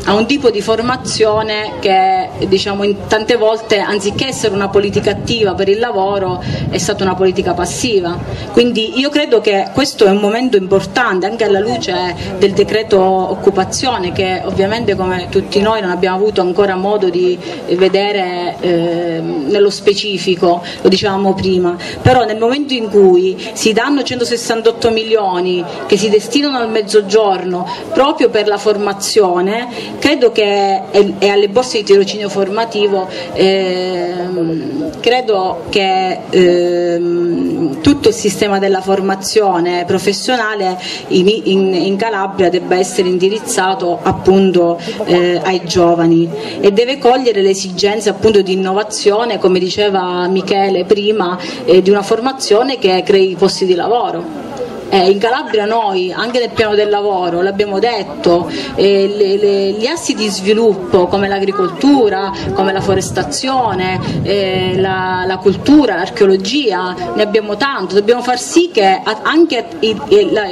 a un tipo di formazione che diciamo tante volte anziché essere una politica attiva per il lavoro è stata una politica passiva. Quindi io credo che questo è un momento importante anche alla luce del decreto occupazione che ovviamente come tutti noi non abbiamo avuto ancora modo di vedere eh, nello specifico, lo dicevamo prima, però nel momento in cui si danno 168 milioni che si destinano al mezzogiorno proprio per la formazione, credo che e alle borse di tirocinio formativo, ehm, credo che ehm, tutto il sistema della formazione professionale in, in, in Calabria debba essere indirizzato appunto eh, ai giovani e deve cogliere le esigenze appunto di innovazione, come diceva Michele prima, eh, di una formazione che crei posti di lavoro. Eh, in Calabria noi, anche nel piano del lavoro, l'abbiamo detto, eh, le, le, gli assi di sviluppo come l'agricoltura, come la forestazione, eh, la, la, cultura, l'archeologia, ne abbiamo tanto, dobbiamo far sì che anche la,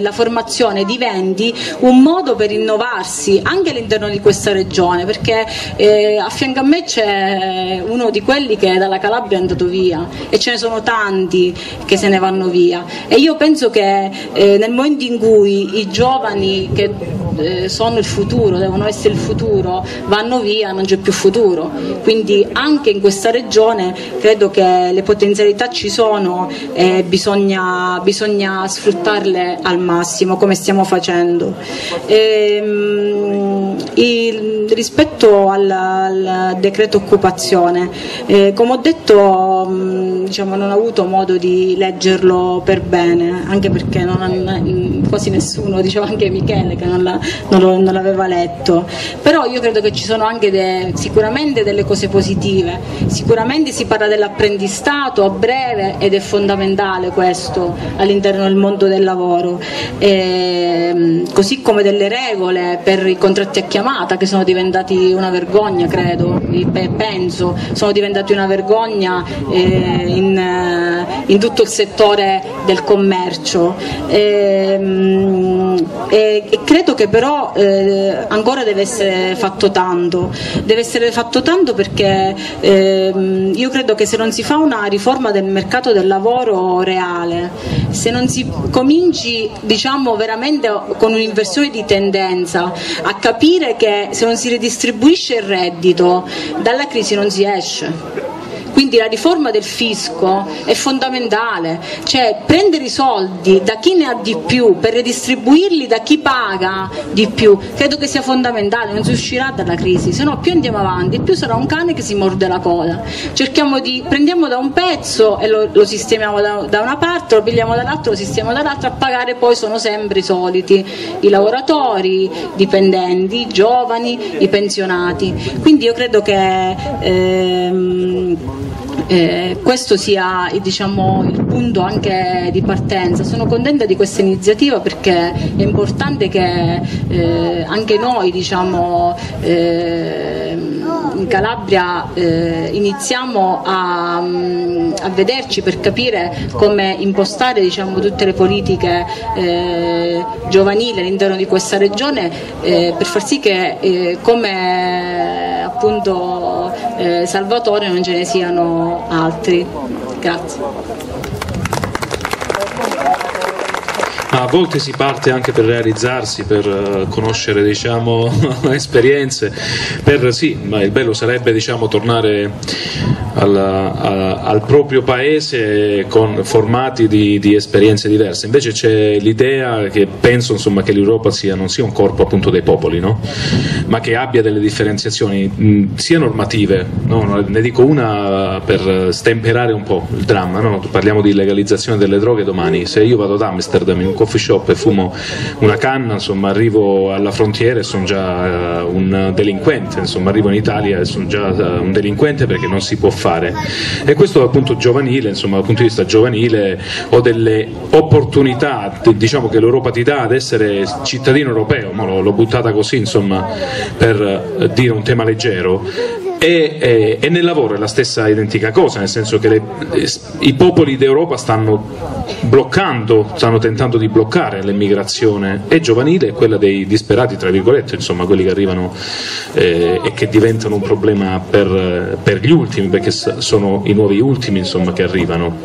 la, formazione diventi un modo per innovarsi anche all'interno di questa regione, perché eh, a fianco a me c'è uno di quelli che dalla Calabria è andato via e ce ne sono tanti che se ne vanno via. E io penso che eh, nel momento in cui i giovani che eh, sono il futuro, devono essere il futuro, vanno via, non c'è più futuro. Quindi anche in questa regione credo che le potenzialità ci sono e bisogna, bisogna sfruttarle al massimo come stiamo facendo. E, ehm, il, rispetto al, al, decreto occupazione, eh, come ho detto mh, diciamo, non ho avuto modo di leggerlo per bene, anche perché non, quasi nessuno, diceva anche Michele che non, la, l'aveva letto, però io credo che ci sono anche de, sicuramente delle cose positive, sicuramente si parla dell'apprendistato a breve ed è fondamentale questo all'interno del mondo del lavoro, e, così come delle regole per i contratti a chiamata che sono diventati una vergogna credo, penso, sono diventati una vergogna eh, in, eh, in tutto il settore del commercio. E, ehm, e, e credo che però eh, ancora deve essere fatto tanto, deve essere fatto tanto perché eh, io credo che se non si fa una riforma del mercato del lavoro reale, se non si cominci diciamo veramente con un'inversione di tendenza a capire che se non si ridistribuisce il reddito dalla crisi non si esce. Quindi la riforma del fisco è fondamentale, cioè prendere i soldi da chi ne ha di più per redistribuirli da chi paga di più, credo che sia fondamentale, non si uscirà dalla crisi, se no più andiamo avanti, più sarà un cane che si morde la coda. Di, prendiamo da un pezzo e lo, lo sistemiamo da, da, una parte, lo pigliamo dall'altro, lo sistemiamo dall'altra, a pagare poi sono sempre i soliti, i lavoratori, i dipendenti, i giovani, i pensionati. Quindi io credo che ehm, eh, questo sia diciamo, il punto anche di partenza. Sono contenta di questa iniziativa perché è importante che eh, anche noi diciamo, eh, in Calabria eh, iniziamo a, a, vederci per capire come impostare diciamo, tutte le politiche eh, giovanili all'interno di questa regione eh, per far sì che come appunto Salvatore non ce ne siano altri. Grazie. A volte si parte anche per realizzarsi, per uh, conoscere diciamo, esperienze, per, sì, ma il bello sarebbe diciamo, tornare al, a- al proprio paese con formati di, di esperienze diverse. Invece c'è l'idea che penso insomma, che l'Europa sia, non sia un corpo appunto dei popoli, no? ma che abbia delle differenziazioni sia normative, no? ne dico una per stemperare un po' il dramma, no? parliamo di legalizzazione delle droghe domani, se io vado ad Amsterdam in un coffee shop e fumo una canna, insomma, arrivo alla frontiera e sono già eh, un delinquente, insomma, arrivo in Italia e sono già eh, un delinquente perché non si può fare. E questo dal punto giovanile, insomma, dal punto di vista giovanile ho delle opportunità, diciamo che l'Europa ti dà ad essere cittadino europeo, l'ho buttata così, insomma, per eh, dire un tema leggero. E, e- e nel lavoro è la stessa identica cosa, nel senso che le- i popoli d'Europa stanno bloccando, stanno tentando di bloccare l'emigrazione e giovanile e quella dei disperati, tra virgolette, insomma quelli che arrivano eh, e che diventano un problema per, per gli ultimi, perché sono i nuovi ultimi insomma, che arrivano.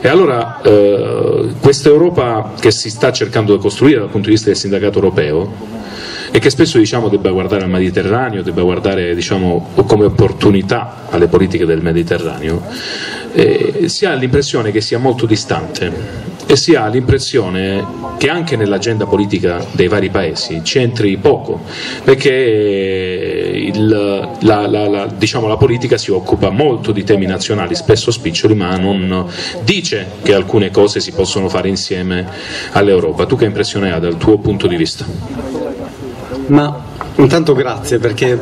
E allora eh, questa Europa che si sta cercando di costruire dal punto di vista del sindacato europeo e che spesso diciamo debba guardare al Mediterraneo, debba guardare diciamo, come opportunità alle politiche del Mediterraneo, eh, si ha l'impressione che sia molto distante e si ha l'impressione che anche nell'agenda politica dei vari paesi ci entri poco, perché il- la, la- la- diciamo, la politica si occupa molto di temi nazionali, spesso spiccioli, ma non dice che alcune cose si possono fare insieme all'Europa. Tu che impressione hai dal tuo punto di vista? Ma intanto grazie perché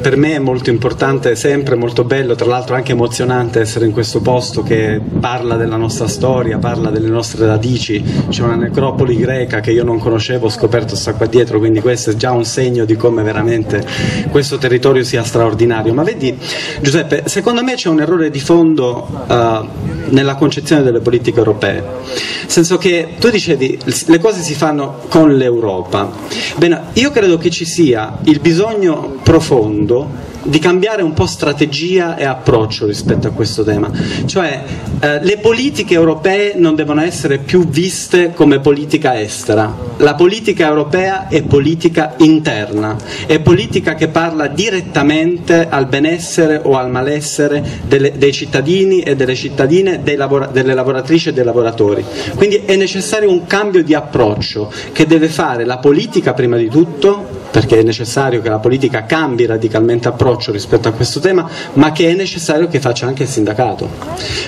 per me è molto importante, sempre molto bello, tra l'altro anche emozionante essere in questo posto che parla della nostra storia, parla delle nostre radici. C'è una necropoli greca che io non conoscevo, ho scoperto sta qua dietro, quindi questo è già un segno di come veramente questo territorio sia straordinario. Ma vedi Giuseppe, secondo me c'è un errore di fondo eh, nella concezione delle politiche europee. Nel senso che tu dicevi le cose si fanno con l'Europa. Bene, io credo che ci sia il bisogno profondo di cambiare un po' strategia e approccio rispetto a questo tema. Cioè eh, le politiche europee non devono essere più viste come politica estera. La politica europea è politica interna, è politica che parla direttamente al benessere o al malessere delle- dei cittadini e delle cittadine, lavora- delle lavoratrici e dei lavoratori. Quindi è necessario un cambio di approccio che deve fare la politica prima di tutto perché è necessario che la politica cambi radicalmente approccio rispetto a questo tema, ma che è necessario che faccia anche il sindacato.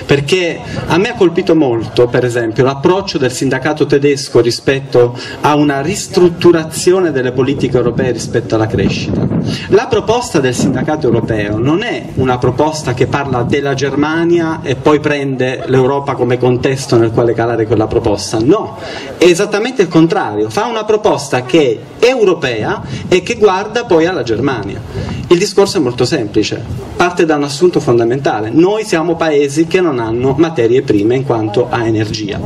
Perché a me ha colpito molto, per esempio, l'approccio del sindacato tedesco rispetto a una ristrutturazione delle politiche europee rispetto alla crescita. La proposta del sindacato europeo non è una proposta che parla della Germania e poi prende l'Europa come contesto nel quale calare quella proposta, no, è esattamente il contrario, fa una proposta che è europea e che guarda poi alla Germania. Il discorso è molto semplice, parte da un assunto fondamentale, noi siamo paesi che non hanno materie prime in quanto a energia.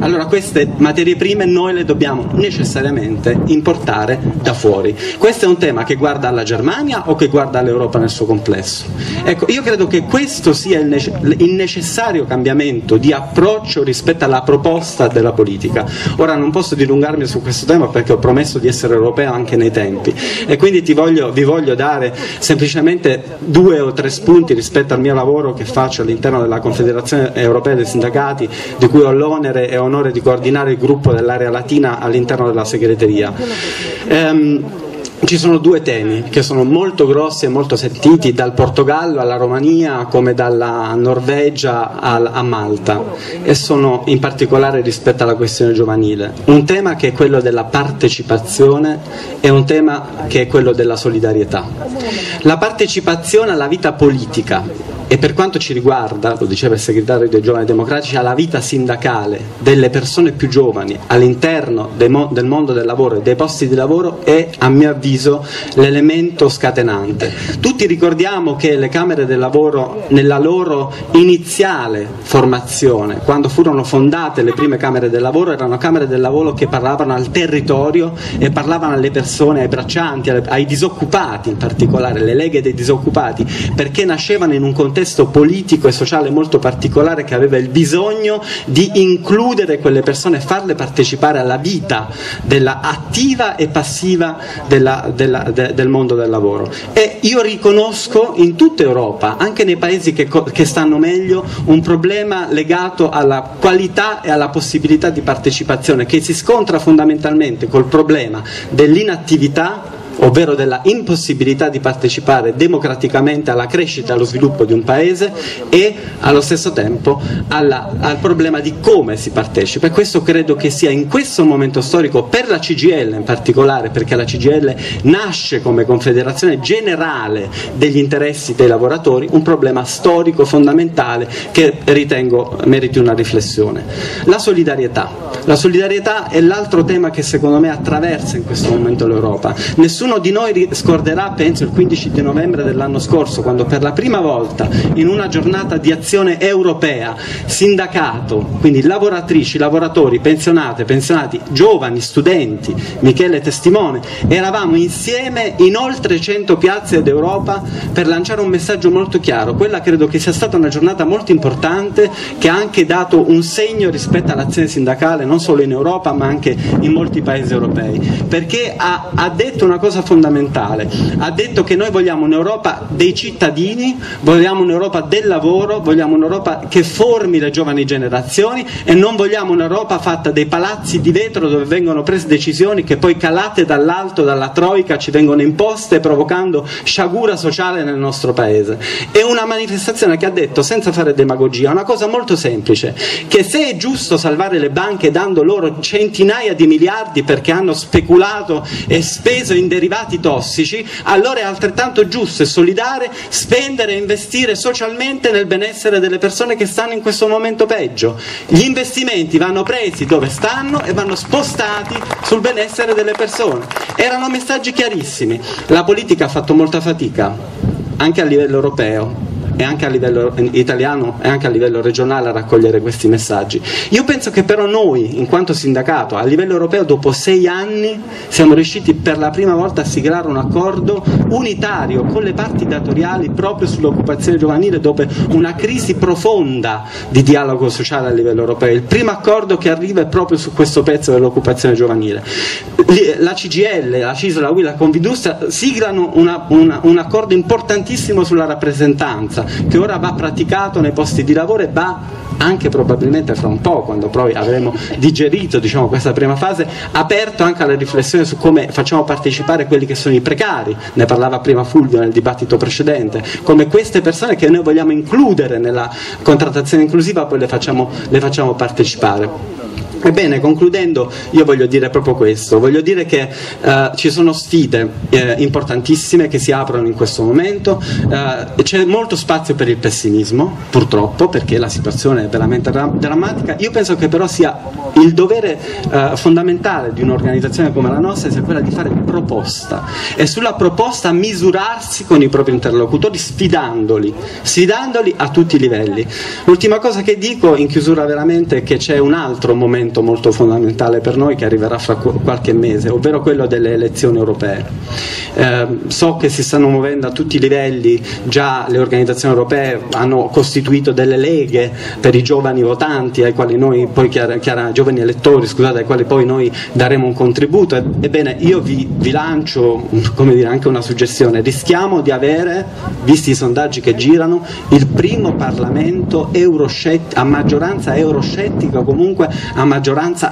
Allora queste materie prime noi le dobbiamo necessariamente importare da fuori. Questo è un tema che guarda alla Germania o che guarda all'Europa nel suo complesso? Ecco, io credo che questo sia il, nece- il necessario cambiamento di approccio rispetto alla proposta della politica. Ora non posso dilungarmi su questo tema perché ho promesso di essere europeo anche nei tempi e quindi voglio- vi voglio dare semplicemente due o tre spunti rispetto al mio lavoro che faccio all'interno della Confederazione Europea dei Sindacati, di cui ho l'onere e onore di coordinare il gruppo dell'area latina all'interno della segreteria. Ehm, ci sono due temi che sono molto grossi e molto sentiti dal Portogallo alla Romania come dalla Norvegia a Malta e sono in particolare rispetto alla questione giovanile. Un tema che è quello della partecipazione e un tema che è quello della solidarietà. La partecipazione alla vita politica e per quanto ci riguarda, lo diceva il segretario dei Giovani Democratici, alla vita sindacale delle persone più giovani all'interno del mondo del lavoro e dei posti di lavoro è a mio avviso l'elemento scatenante. Tutti ricordiamo che le Camere del Lavoro nella loro iniziale formazione, quando furono fondate le prime Camere del Lavoro, erano Camere del Lavoro che parlavano al territorio e parlavano alle persone, ai braccianti, ai disoccupati in particolare, le leghe dei disoccupati, perché nascevano in un contesto contesto politico e sociale molto particolare che aveva il bisogno di includere quelle persone farle partecipare alla vita della attiva e passiva della, della, de, del mondo del lavoro. E io riconosco in tutta Europa, anche nei paesi che, che stanno meglio, un problema legato alla qualità e alla possibilità di partecipazione che si scontra fondamentalmente col problema dell'inattività ovvero della impossibilità di partecipare democraticamente alla crescita e allo sviluppo di un paese e allo stesso tempo alla, al problema di come si partecipa e questo credo che sia in questo momento storico per la CGL in particolare perché la CGL nasce come confederazione generale degli interessi dei lavoratori un problema storico fondamentale che ritengo meriti una riflessione. La solidarietà. La solidarietà è l'altro tema che secondo me attraversa in questo momento l'Europa. Nessuno Nessuno di noi scorderà, penso, il 15 di novembre dell'anno scorso, quando per la prima volta in una giornata di azione europea, sindacato, quindi lavoratrici, lavoratori, pensionate, pensionati, giovani, studenti, Michele testimone, eravamo insieme in oltre 100 piazze d'Europa per lanciare un messaggio molto chiaro. Quella credo che sia stata una giornata molto importante che ha anche dato un segno rispetto all'azione sindacale non solo in Europa ma anche in molti paesi europei, perché ha, ha detto una cosa cosa fondamentale. Ha detto che noi vogliamo un'Europa dei cittadini, vogliamo un'Europa del lavoro, vogliamo un'Europa che formi le giovani generazioni e non vogliamo un'Europa fatta dei palazzi di vetro dove vengono prese decisioni che poi calate dall'alto, dalla troica, ci vengono imposte provocando sciagura sociale nel nostro paese. È una manifestazione che ha detto, senza fare demagogia, una cosa molto semplice, che se è giusto salvare le banche dando loro centinaia di miliardi perché hanno speculato e speso in derivati derivati tossici, allora è altrettanto giusto e solidare spendere e investire socialmente nel benessere delle persone che stanno in questo momento peggio. Gli investimenti vanno presi dove stanno e vanno spostati sul benessere delle persone. Erano messaggi chiarissimi. La politica ha fatto molta fatica, anche a livello europeo e anche a livello italiano e anche a livello regionale a raccogliere questi messaggi. Io penso che però noi, in quanto sindacato, a livello europeo, dopo sei anni, siamo riusciti per la prima volta a siglare un accordo unitario con le parti datoriali proprio sull'occupazione giovanile dopo una crisi profonda di dialogo sociale a livello europeo. Il primo accordo che arriva è proprio su questo pezzo dell'occupazione giovanile. La CGL, la CISL, la UIL, la Confindustria siglano una, una, un accordo importantissimo sulla rappresentanza che ora va praticato nei posti di lavoro e va anche probabilmente fra un po', quando poi avremo digerito diciamo, questa prima fase, aperto anche alla riflessione su come facciamo partecipare quelli che sono i precari, ne parlava prima Fulvio nel dibattito precedente, come queste persone che noi vogliamo includere nella contrattazione inclusiva poi le facciamo, le facciamo partecipare. Ebbene, concludendo, io voglio dire proprio questo, voglio dire che eh, ci sono sfide eh, importantissime che si aprono in questo momento, eh, c'è molto spazio per il pessimismo, purtroppo, perché la situazione è veramente drammatica, io penso che però sia il dovere eh, fondamentale di un'organizzazione come la nostra sia quella di fare proposta. E sulla proposta misurarsi con i propri interlocutori sfidandoli, sfidandoli a tutti i livelli. L'ultima cosa che dico in chiusura veramente è che c'è un altro momento momento molto fondamentale per noi che arriverà fra qualche mese, ovvero quello delle elezioni europee. Eh, so che si stanno muovendo a tutti i livelli, già le organizzazioni europee hanno costituito delle leghe per i giovani votanti, ai quali noi poi chiara, chiara, giovani elettori, scusate, ai quali poi noi daremo un contributo. Ebbene, io vi, vi lancio dire, anche una suggestione, rischiamo di avere, visti i sondaggi che girano, il primo Parlamento a maggioranza euroscettica comunque a maggioranza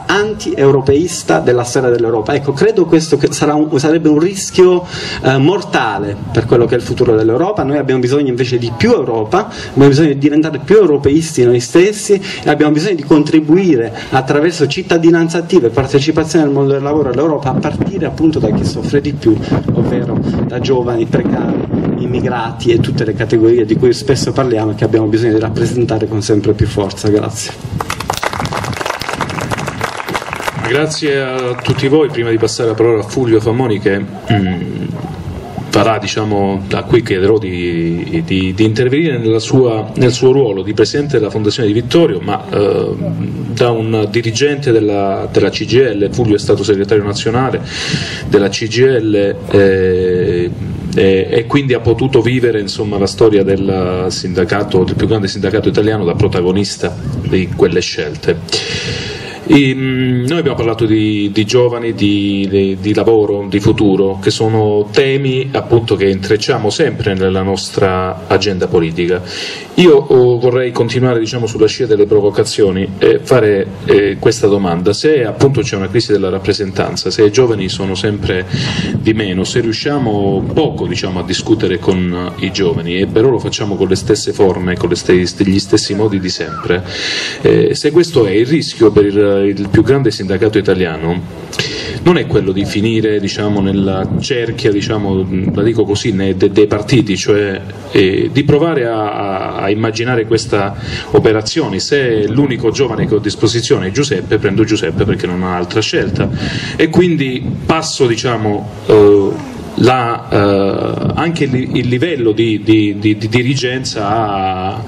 anti-europeista della storia dell'Europa. Ecco, credo questo un, sarebbe un rischio eh, mortale per quello che è il futuro dell'Europa. Noi abbiamo bisogno invece di più Europa, abbiamo bisogno di diventare più europeisti noi stessi e abbiamo bisogno di contribuire attraverso cittadinanza attiva e partecipazione al mondo del lavoro all'Europa a partire appunto da chi soffre di più, ovvero da giovani, precari, immigrati e tutte le categorie di cui spesso parliamo e che abbiamo bisogno di rappresentare con sempre più forza. Grazie. Grazie a tutti voi, prima di passare la parola a Fulvio Famoni che mm, farà, diciamo, da qui chiederò di, di, di intervenire sua, nel suo ruolo di Presidente della Fondazione di Vittorio, ma eh, da un dirigente della, della, CGL, Fulvio è stato segretario nazionale della CGL. Eh, eh, e quindi ha potuto vivere insomma, la storia del del più grande sindacato italiano da protagonista di quelle scelte. E, mh, noi abbiamo parlato di, di giovani, di, di, di, lavoro, di futuro, che sono temi appunto che intrecciamo sempre nella nostra agenda politica. Io oh, vorrei continuare diciamo, sulla scia delle provocazioni e fare eh, questa domanda. Se appunto c'è una crisi della rappresentanza, se i giovani sono sempre di meno, se riusciamo poco diciamo, a discutere con i giovani e però lo facciamo con le stesse forme, con stesse, gli stessi modi di sempre, eh, se questo è il rischio per il il più grande sindacato italiano non è quello di finire diciamo, nella cerchia, diciamo, la dico così, dei, partiti, cioè eh, di provare a, a, immaginare questa operazione. Se l'unico giovane che ho a disposizione è Giuseppe, prendo Giuseppe perché non ha altra scelta e quindi passo diciamo, eh, la, eh, anche il, il livello di, di, di, di dirigenza a,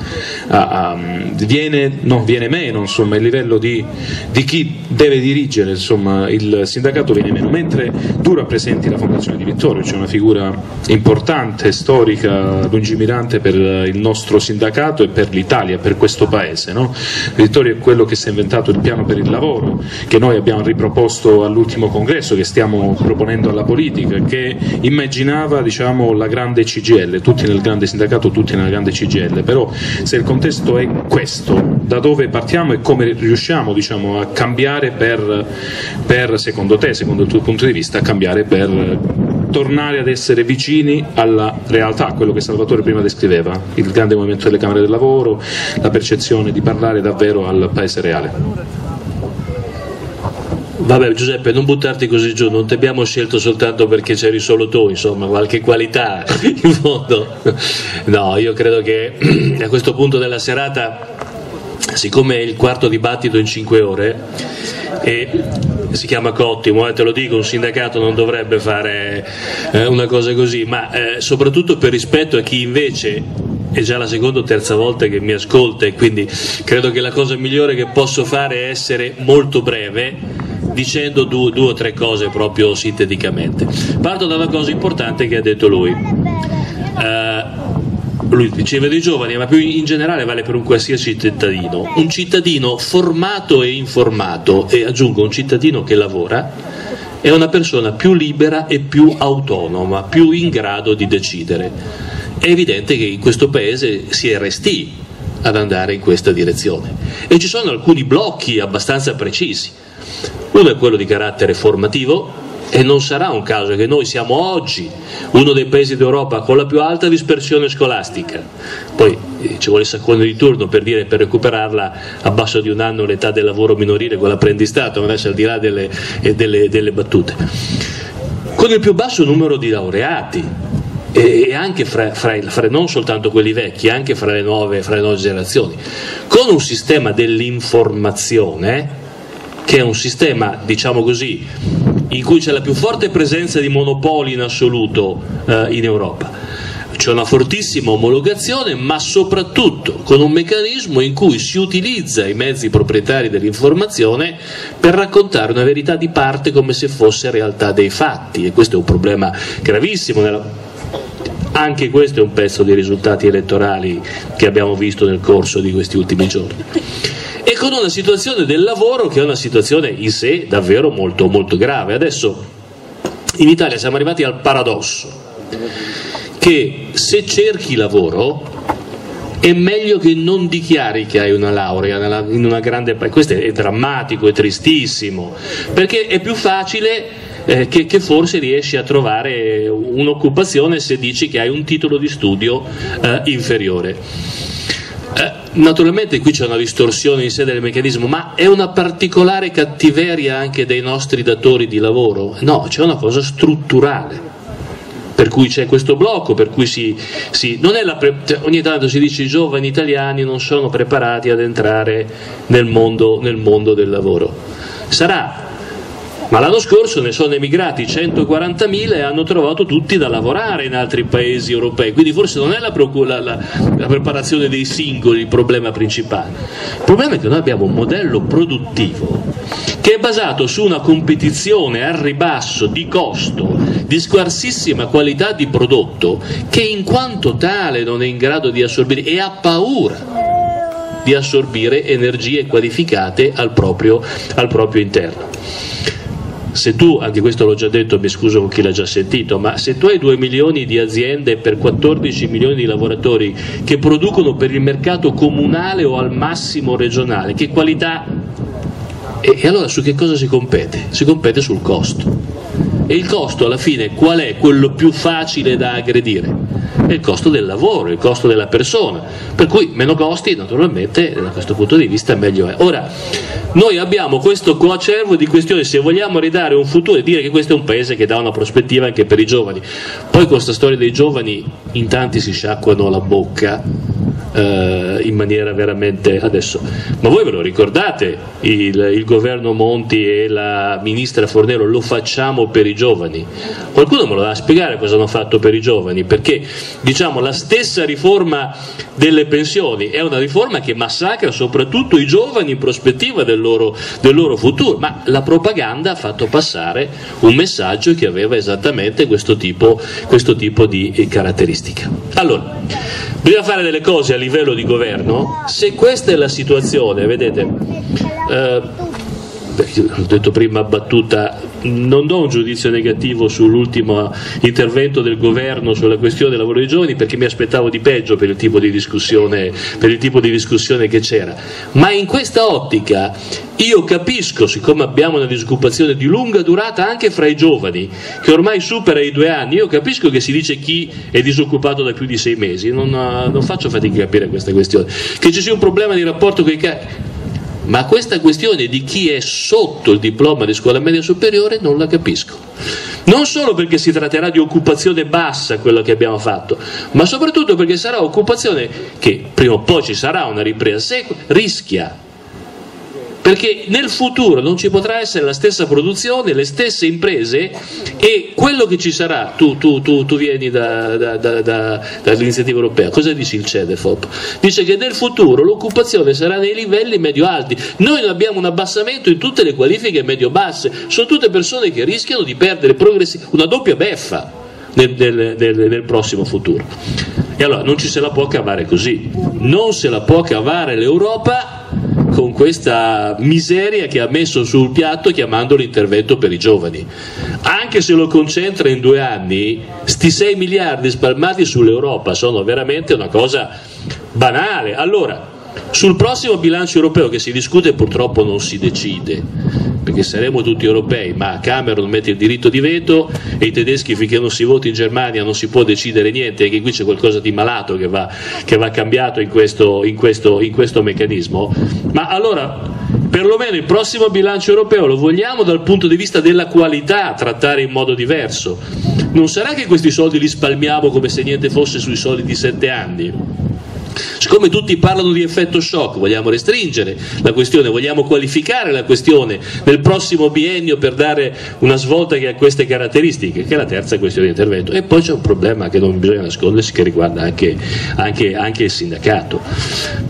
a, a, viene, no, viene, meno, insomma, il livello di, chi deve dirigere insomma, il sindacato viene meno, mentre tu rappresenti la Fondazione di Vittorio, c'è cioè una figura importante, storica, lungimirante per il nostro sindacato e per l'Italia, per questo paese. No? Vittorio è quello che si è inventato il piano per il lavoro, che noi abbiamo riproposto all'ultimo congresso, che stiamo proponendo alla politica, che immaginava diciamo, la grande CGL, tutti nel grande sindacato, tutti nella grande CGL, però se il contesto è questo, da dove partiamo e come riusciamo diciamo, a cambiare per, per, secondo te, secondo il tuo punto di vista, cambiare per tornare ad essere vicini alla realtà, quello che Salvatore prima descriveva, il grande movimento delle Camere del Lavoro, la percezione di parlare davvero al paese reale. Vabbè Giuseppe, non buttarti così giù, non ti abbiamo scelto soltanto perché c'eri solo tu, insomma, qualche qualità in fondo. No, io credo che a questo punto della serata, siccome è il quarto dibattito in cinque ore, e si chiama Cottimo, eh, te lo dico, un sindacato non dovrebbe fare eh, una cosa così, ma eh, soprattutto per rispetto a chi invece è già la seconda o terza volta che mi ascolta e quindi credo che la cosa migliore che posso fare è essere molto breve dicendo due, due o tre cose proprio sinteticamente. Parto da una cosa importante che ha detto lui. Uh, lui diceva dei giovani, ma più in generale vale per un qualsiasi cittadino. Un cittadino formato e informato, e aggiungo un cittadino che lavora, è una persona più libera e più autonoma, più in grado di decidere. È evidente che in questo paese si è resti ad andare in questa direzione e ci sono alcuni blocchi abbastanza precisi uno è quello di carattere formativo e non sarà un caso che noi siamo oggi uno dei paesi d'Europa con la più alta dispersione scolastica. Poi eh, ci vuole il secondo di turno per dire per recuperarla a basso di un anno l'età del lavoro minorile con l'apprendistato, ma adesso al di là delle, eh, delle, delle battute. Con il più basso numero di laureati, e anche fra, fra, fra, non soltanto quelli vecchi, anche fra le, nuove, fra le nuove generazioni, con un sistema dell'informazione che è un sistema, diciamo così, in cui c'è la più forte presenza di monopoli in assoluto eh, in Europa. C'è una fortissima omologazione, ma soprattutto con un meccanismo in cui si utilizza i mezzi proprietari dell'informazione per raccontare una verità di parte come se fosse realtà dei fatti e questo è un problema gravissimo nella anche questo è un pezzo dei risultati elettorali che abbiamo visto nel corso di questi ultimi giorni e con una situazione del lavoro che è una situazione in sé davvero molto, molto grave. Adesso in Italia siamo arrivati al paradosso che se cerchi lavoro è meglio che non dichiari che hai una laurea in una grande questo è drammatico, è tristissimo, perché è più facile eh, che, che, forse riesci a trovare un'occupazione se dici che hai un titolo di studio eh, inferiore. Naturalmente qui c'è una distorsione in sé del meccanismo, ma è una particolare cattiveria anche dei nostri datori di lavoro? No, c'è una cosa strutturale. Per cui c'è questo blocco, per cui si, si pre- cioè, ogni tanto si dice i giovani italiani non sono preparati ad entrare nel mondo, nel mondo del lavoro. Sarà ma l'anno scorso ne sono emigrati 140.000 e hanno trovato tutti da lavorare in altri paesi europei, quindi forse non è la, la, la, la preparazione dei singoli il problema principale, il problema è che noi abbiamo un modello produttivo che è basato su una competizione al ribasso di costo, di scarsissima qualità di prodotto, che in quanto tale non è in grado di assorbire e ha paura di assorbire energie qualificate al proprio, al proprio interno se tu, anche questo l'ho già detto, mi scuso con chi l'ha già sentito, ma se tu hai 2 milioni di aziende per 14 milioni di lavoratori che producono per il mercato comunale o al massimo regionale, che qualità... E, e allora su che cosa si compete? Si compete sul costo. E il costo alla fine qual è quello più facile da aggredire? È il costo del lavoro, il costo della persona. Per cui meno costi, naturalmente, da questo punto di vista meglio è. Ora, noi abbiamo questo coacervo di questioni, se vogliamo ridare un futuro e dire che questo è un paese che dà una prospettiva anche per i giovani. Poi con questa storia dei giovani in tanti si sciacquano la bocca eh, in maniera veramente adesso. Ma voi ve lo ricordate il, il governo Monti e la ministra Fornero lo facciamo per i giovani? Qualcuno me lo a spiegare cosa hanno fatto per i giovani? Perché diciamo la stessa riforma delle pensioni è una riforma che massacra soprattutto i giovani in prospettiva del loro, del loro futuro, ma la propaganda ha fatto passare un messaggio che aveva esattamente questo tipo, questo tipo di caratteristica. Allora, bisogna fare delle cose a livello di governo, se questa è la situazione, vedete, eh, ho detto prima battuta, non do un giudizio negativo sull'ultimo intervento del governo sulla questione del lavoro dei giovani perché mi aspettavo di peggio per il tipo di discussione, tipo di discussione che c'era, ma in questa ottica io capisco, siccome abbiamo una disoccupazione di lunga durata anche fra i giovani, che ormai supera i due anni, io capisco che si dice chi è disoccupato da più di sei mesi, non, non faccio fatica a capire questa questione, che ci sia un problema di rapporto con i cari ma questa questione di chi è sotto il diploma di scuola media superiore non la capisco. Non solo perché si tratterà di occupazione bassa quello che abbiamo fatto, ma soprattutto perché sarà occupazione che prima o poi ci sarà una ripresa, rischia perché nel futuro non ci potrà essere la stessa produzione, le stesse imprese e quello che ci sarà, tu, tu, tu, tu vieni da, da, da, dall'iniziativa europea, cosa dice il CEDEFOP? Dice che nel futuro l'occupazione sarà nei livelli medio-alti, noi abbiamo un abbassamento in tutte le qualifiche medio-basse, sono tutte persone che rischiano di perdere una doppia beffa nel, nel, nel, nel prossimo futuro. E allora non ci se la può cavare così, non se la può cavare l'Europa con questa miseria che ha messo sul piatto chiamando l'intervento per i giovani. Anche se lo concentra in due anni, sti 6 miliardi spalmati sull'Europa sono veramente una cosa banale. Allora, sul prossimo bilancio europeo che si discute purtroppo non si decide, perché saremo tutti europei, ma Cameron mette il diritto di veto e i tedeschi finché non si vota in Germania non si può decidere niente, e che qui c'è qualcosa di malato che va, che va cambiato in questo, in, questo, in questo meccanismo. Ma allora perlomeno il prossimo bilancio europeo lo vogliamo dal punto di vista della qualità trattare in modo diverso. Non sarà che questi soldi li spalmiamo come se niente fosse sui soldi di sette anni? Siccome tutti parlano di effetto shock, vogliamo restringere la questione, vogliamo qualificare la questione nel prossimo biennio per dare una svolta che ha queste caratteristiche, che è la terza questione di intervento. E poi c'è un problema che non bisogna nascondersi che riguarda anche, anche, anche il sindacato.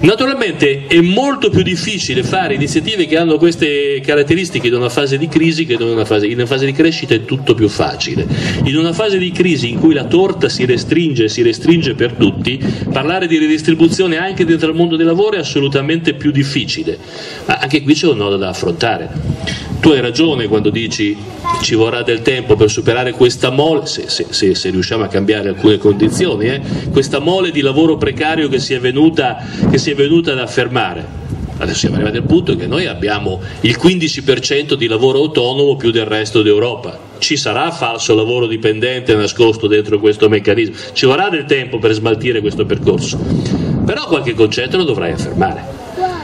Naturalmente è molto più difficile fare iniziative che hanno queste caratteristiche in una fase di crisi che in una fase, in una fase di crescita è tutto più facile. In una fase di crisi in cui la torta si restringe, si restringe per tutti, parlare di ridistribuzione distribuzione anche dentro il mondo del lavoro è assolutamente più difficile, ma anche qui c'è un nodo da affrontare. Tu hai ragione quando dici ci vorrà del tempo per superare questa mole, se, se, se, se riusciamo a cambiare alcune condizioni, eh, questa mole di lavoro precario che si è venuta, si è venuta ad affermare. Adesso siamo arrivati al punto che noi abbiamo il 15% di lavoro autonomo più del resto d'Europa ci sarà falso lavoro dipendente nascosto dentro questo meccanismo, ci vorrà del tempo per smaltire questo percorso, però qualche concetto lo dovrai affermare.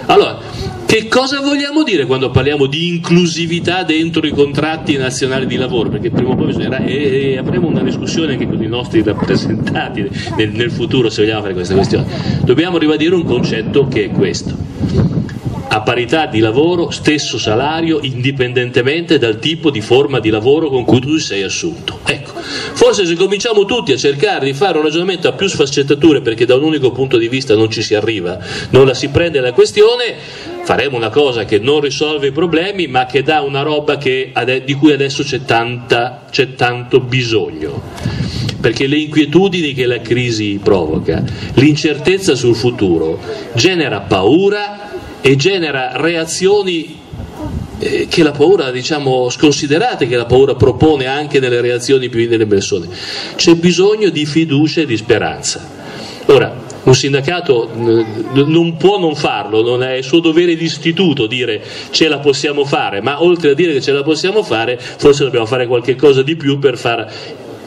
Allora, che cosa vogliamo dire quando parliamo di inclusività dentro i contratti nazionali di lavoro? Perché prima o poi bisognerà, e, e avremo una discussione anche con i nostri rappresentanti nel, nel futuro se vogliamo fare questa questione. Dobbiamo ribadire un concetto che è questo a parità di lavoro, stesso salario, indipendentemente dal tipo di forma di lavoro con cui tu sei assunto. Ecco, forse se cominciamo tutti a cercare di fare un ragionamento a più sfaccettature perché da un unico punto di vista non ci si arriva, non la si prende la questione, faremo una cosa che non risolve i problemi ma che dà una roba che di cui adesso c'è, tanta, c'è tanto bisogno. Perché le inquietudini che la crisi provoca, l'incertezza sul futuro, genera paura e genera reazioni eh, che la paura, diciamo, sconsiderate che la paura propone anche nelle reazioni più delle persone. C'è bisogno di fiducia e di speranza. Ora, un sindacato non può non farlo, non è il suo dovere di istituto dire ce la possiamo fare, ma oltre a dire che ce la possiamo fare, forse dobbiamo fare qualche cosa di più per far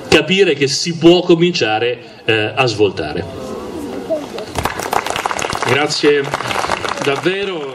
capire che si può cominciare eh, a svoltare. Grazie davvero.